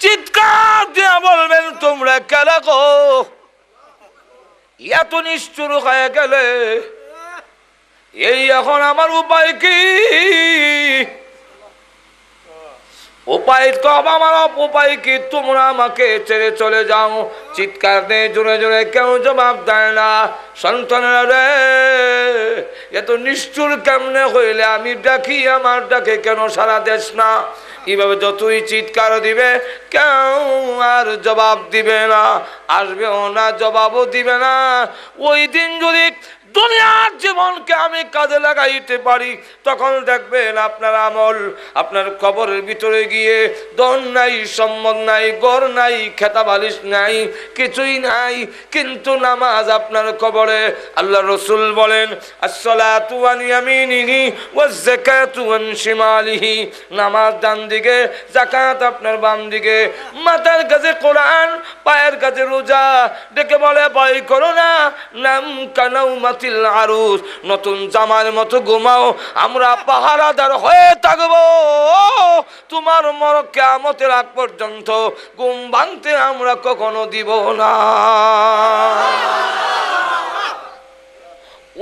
চিৎকার দিয়া বলবেন, তোমরা গো? এত নিষ্ঠুর হয়ে গেলে, এই এখন আমার উপায় কি? উপায় কব আমার উপায় কি তোমরা আমাকে ছেড়ে চলে যাও? চিৎকার দিয়ে জোরে জোরে কেউ জবাব দেয় না। সন্তানেরা রে এত নিষ্ঠুর কেমনে হইলে? আমি ডাকি, আমার ডাকে কেন সারা দেশ না? এইভাবে যতই চিৎকার দিবে, কেউ আর জবাব দিবে না। আসবেও না, জবাবও দিবে না। ওই দিন যদি দুনিয়ার জীবনকে আমি কাজে লাগাইতে পারি। তখন দেখবেন আপনার আমল, আপনার কবরের ভিতরে গিয়ে দন নাই, সম্মত নাই গড় নাই, খেতা বালিশ নাই, কিছুই নাই। কিন্তু নামাজ আপনার কবরে, আল্লাহ রসুল বলেন নামাজ ডান দিকে, যাকাত আপনার বাম দিকে। মাথার কাছে কোরআন, পায়ের কাছে রোজা। ডেকে বলে, ভয় করো না নাম কানাউ মাতিল আরুস নতুন জামার মতো ঘুমাও, আমরা পাহারাদার হয়ে থাকব। তোমার মর কেমতের আগ পর্যন্ত ঘুম ভাঙতে আমরা কখনো দিব না।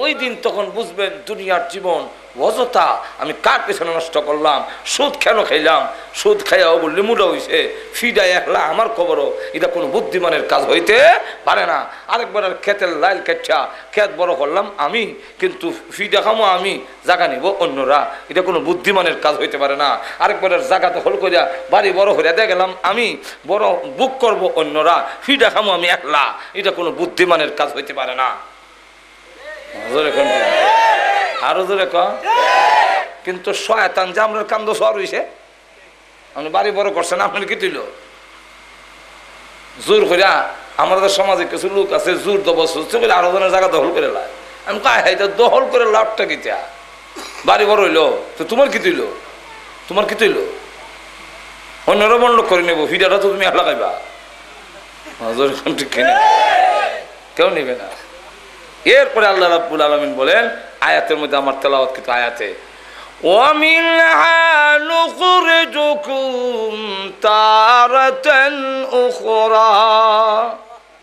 ওই দিন তখন বুঝবেন দুনিয়ার জীবন অযথা। আমি কার পেছনে নষ্ট করলাম? সুদ কেন খাইলাম? সুদ খাইয়াও বললি মুডা হইছে। ফিডা একলা আমার খবরও এটা কোনো বুদ্ধিমানের কাজ হইতে পারে না। আরেকবার আর ক্ষেতের লাইল কেচ্ছা ক্ষেত বড় করলাম আমি, কিন্তু ফিডা খামো আমি জায়গা নিব অন্যরা। এটা কোনো বুদ্ধিমানের কাজ হইতে পারে না। আরেকবার আর জায়গা দখল করিয়া বাড়ি বড় হইয়া দিয়ে গেলাম আমি, বড় বুক করব অন্যরা। ফিডা খামো আমি একলা। এটা কোনো বুদ্ধিমানের কাজ হইতে পারে না। আরও জোরে ক কিন্তু শয়তান যে আমরা কান্দ সর হইছে আপনি বাড়ি বড় করছেন আপনার কি তুইল? জোর করিয়া আমাদের সমাজে কিছু লোক আছে, জোর দবস্ত আরও জনের জায়গা দখল করে লাই আমি কায় হাই দখল করে লাভটা কিতা বাড়ি বড় হইল, তো তোমার কি তুইল? তোমার কি তুইল? অন্যরা বন্ধ করে নেব ভিডিওটা তো তুমি লাগাইবা কিনা? কেউ নেবে না। এরপরে আল্লাহ রাব্বুল আলমিন বলেন আয়াতের মধ্যে আমার তেলাওয়াত কিন্তু আয়াতে ومنها نخرجكم تارة أخرى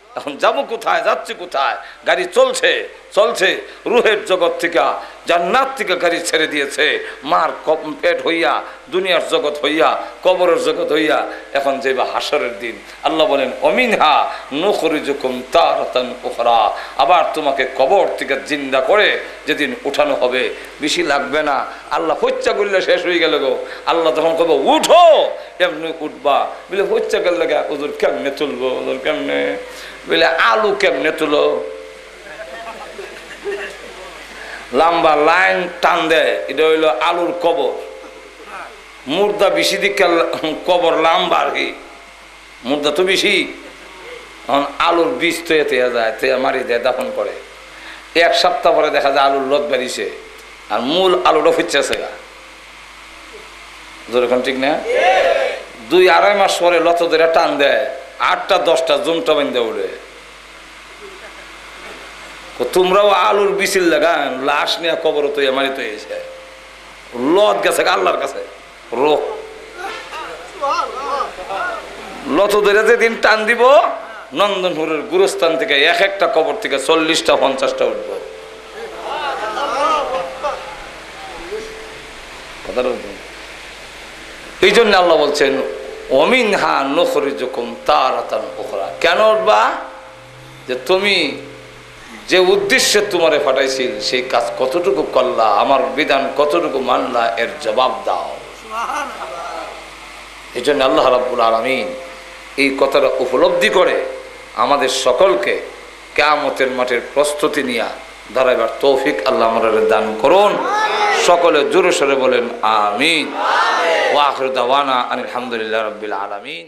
এখন যাবো কোথায় যাচ্ছি কোথায় গাড়ি চলছে চলছে রুহের জগৎ থেকে জান্নাত থেকে গাড়ি ছেড়ে দিয়েছে। মার পেট হইয়া, দুনিয়ার জগৎ হইয়া, কবরের জগৎ হইয়া, এখন যে বা হাসরের দিন। আল্লাহ বলেন, অমিনহা নুখরিজুকুম তারাতান উখরা। আবার তোমাকে কবর থেকে জিন্দা করে যেদিন উঠানো হবে, বেশি লাগবে না। আল্লাহ হচ্চা করলে শেষ হয়ে গেল গো। আল্লাহ তখন কবে উঠো! এমনি উঠবা। বলে হচ্চা গেলে গা ওদের কেমনে তুলবো? ওদের কেমনে? বলে, আলু কেমনে তুলো? লম্বা লাইন টান দেয়। এটা হইল আলুর কবর। মুর্দা বেশি দিকে কবর লম্বা আর কি। মুর্দা তো বেশি। এখন আলুর বীজ তো এতে যায় তে মারি দেয় দাফন করে। এক সপ্তাহ পরে দেখা যায় আলুর লত বেরিয়েছে। আর মূল আলুটা ফুটছে গা। যেরকম ঠিক না? দুই আড়াই মাস পরে লত ধরে টান দেয়। আটটা দশটা জুমটা বেঁধে উঠে। তোমরাও আলুর বিচিল লাগান, লাশ নিয়ে কবর তো এমারি এসে লত গেছে আল্লাহর কাছে। রোগ লত ধরে যেদিন টান দিব, নন্দনপুরের গুরুস্থান থেকে এক একটা কবর থেকে চল্লিশটা, পঞ্চাশটা উঠবো। এই জন্য আল্লাহ বলছেন অমিন হা নখরি যখন তার কেন উঠবা? যে তুমি যে উদ্দেশ্যে তোমারে ফাটাইছিল সেই কাজ কতটুকু করলা আমার বিধান কতটুকু মানলা এর জবাব দাও। এই জন্য আল্লাহ রাব্বুল আলমিন এই কথাটা উপলব্ধি করে আমাদের সকলকে কেয়ামতের মাঠের প্রস্তুতি নিয়ে দাঁড়াইবার তৌফিক আল্লাহ আমাদের দান করুন। সকলে জোরে সরে বলেন আমিন। ওয়াখর দাওয়ানা আলহামদুলিল্লাহ রবিল আলমিন।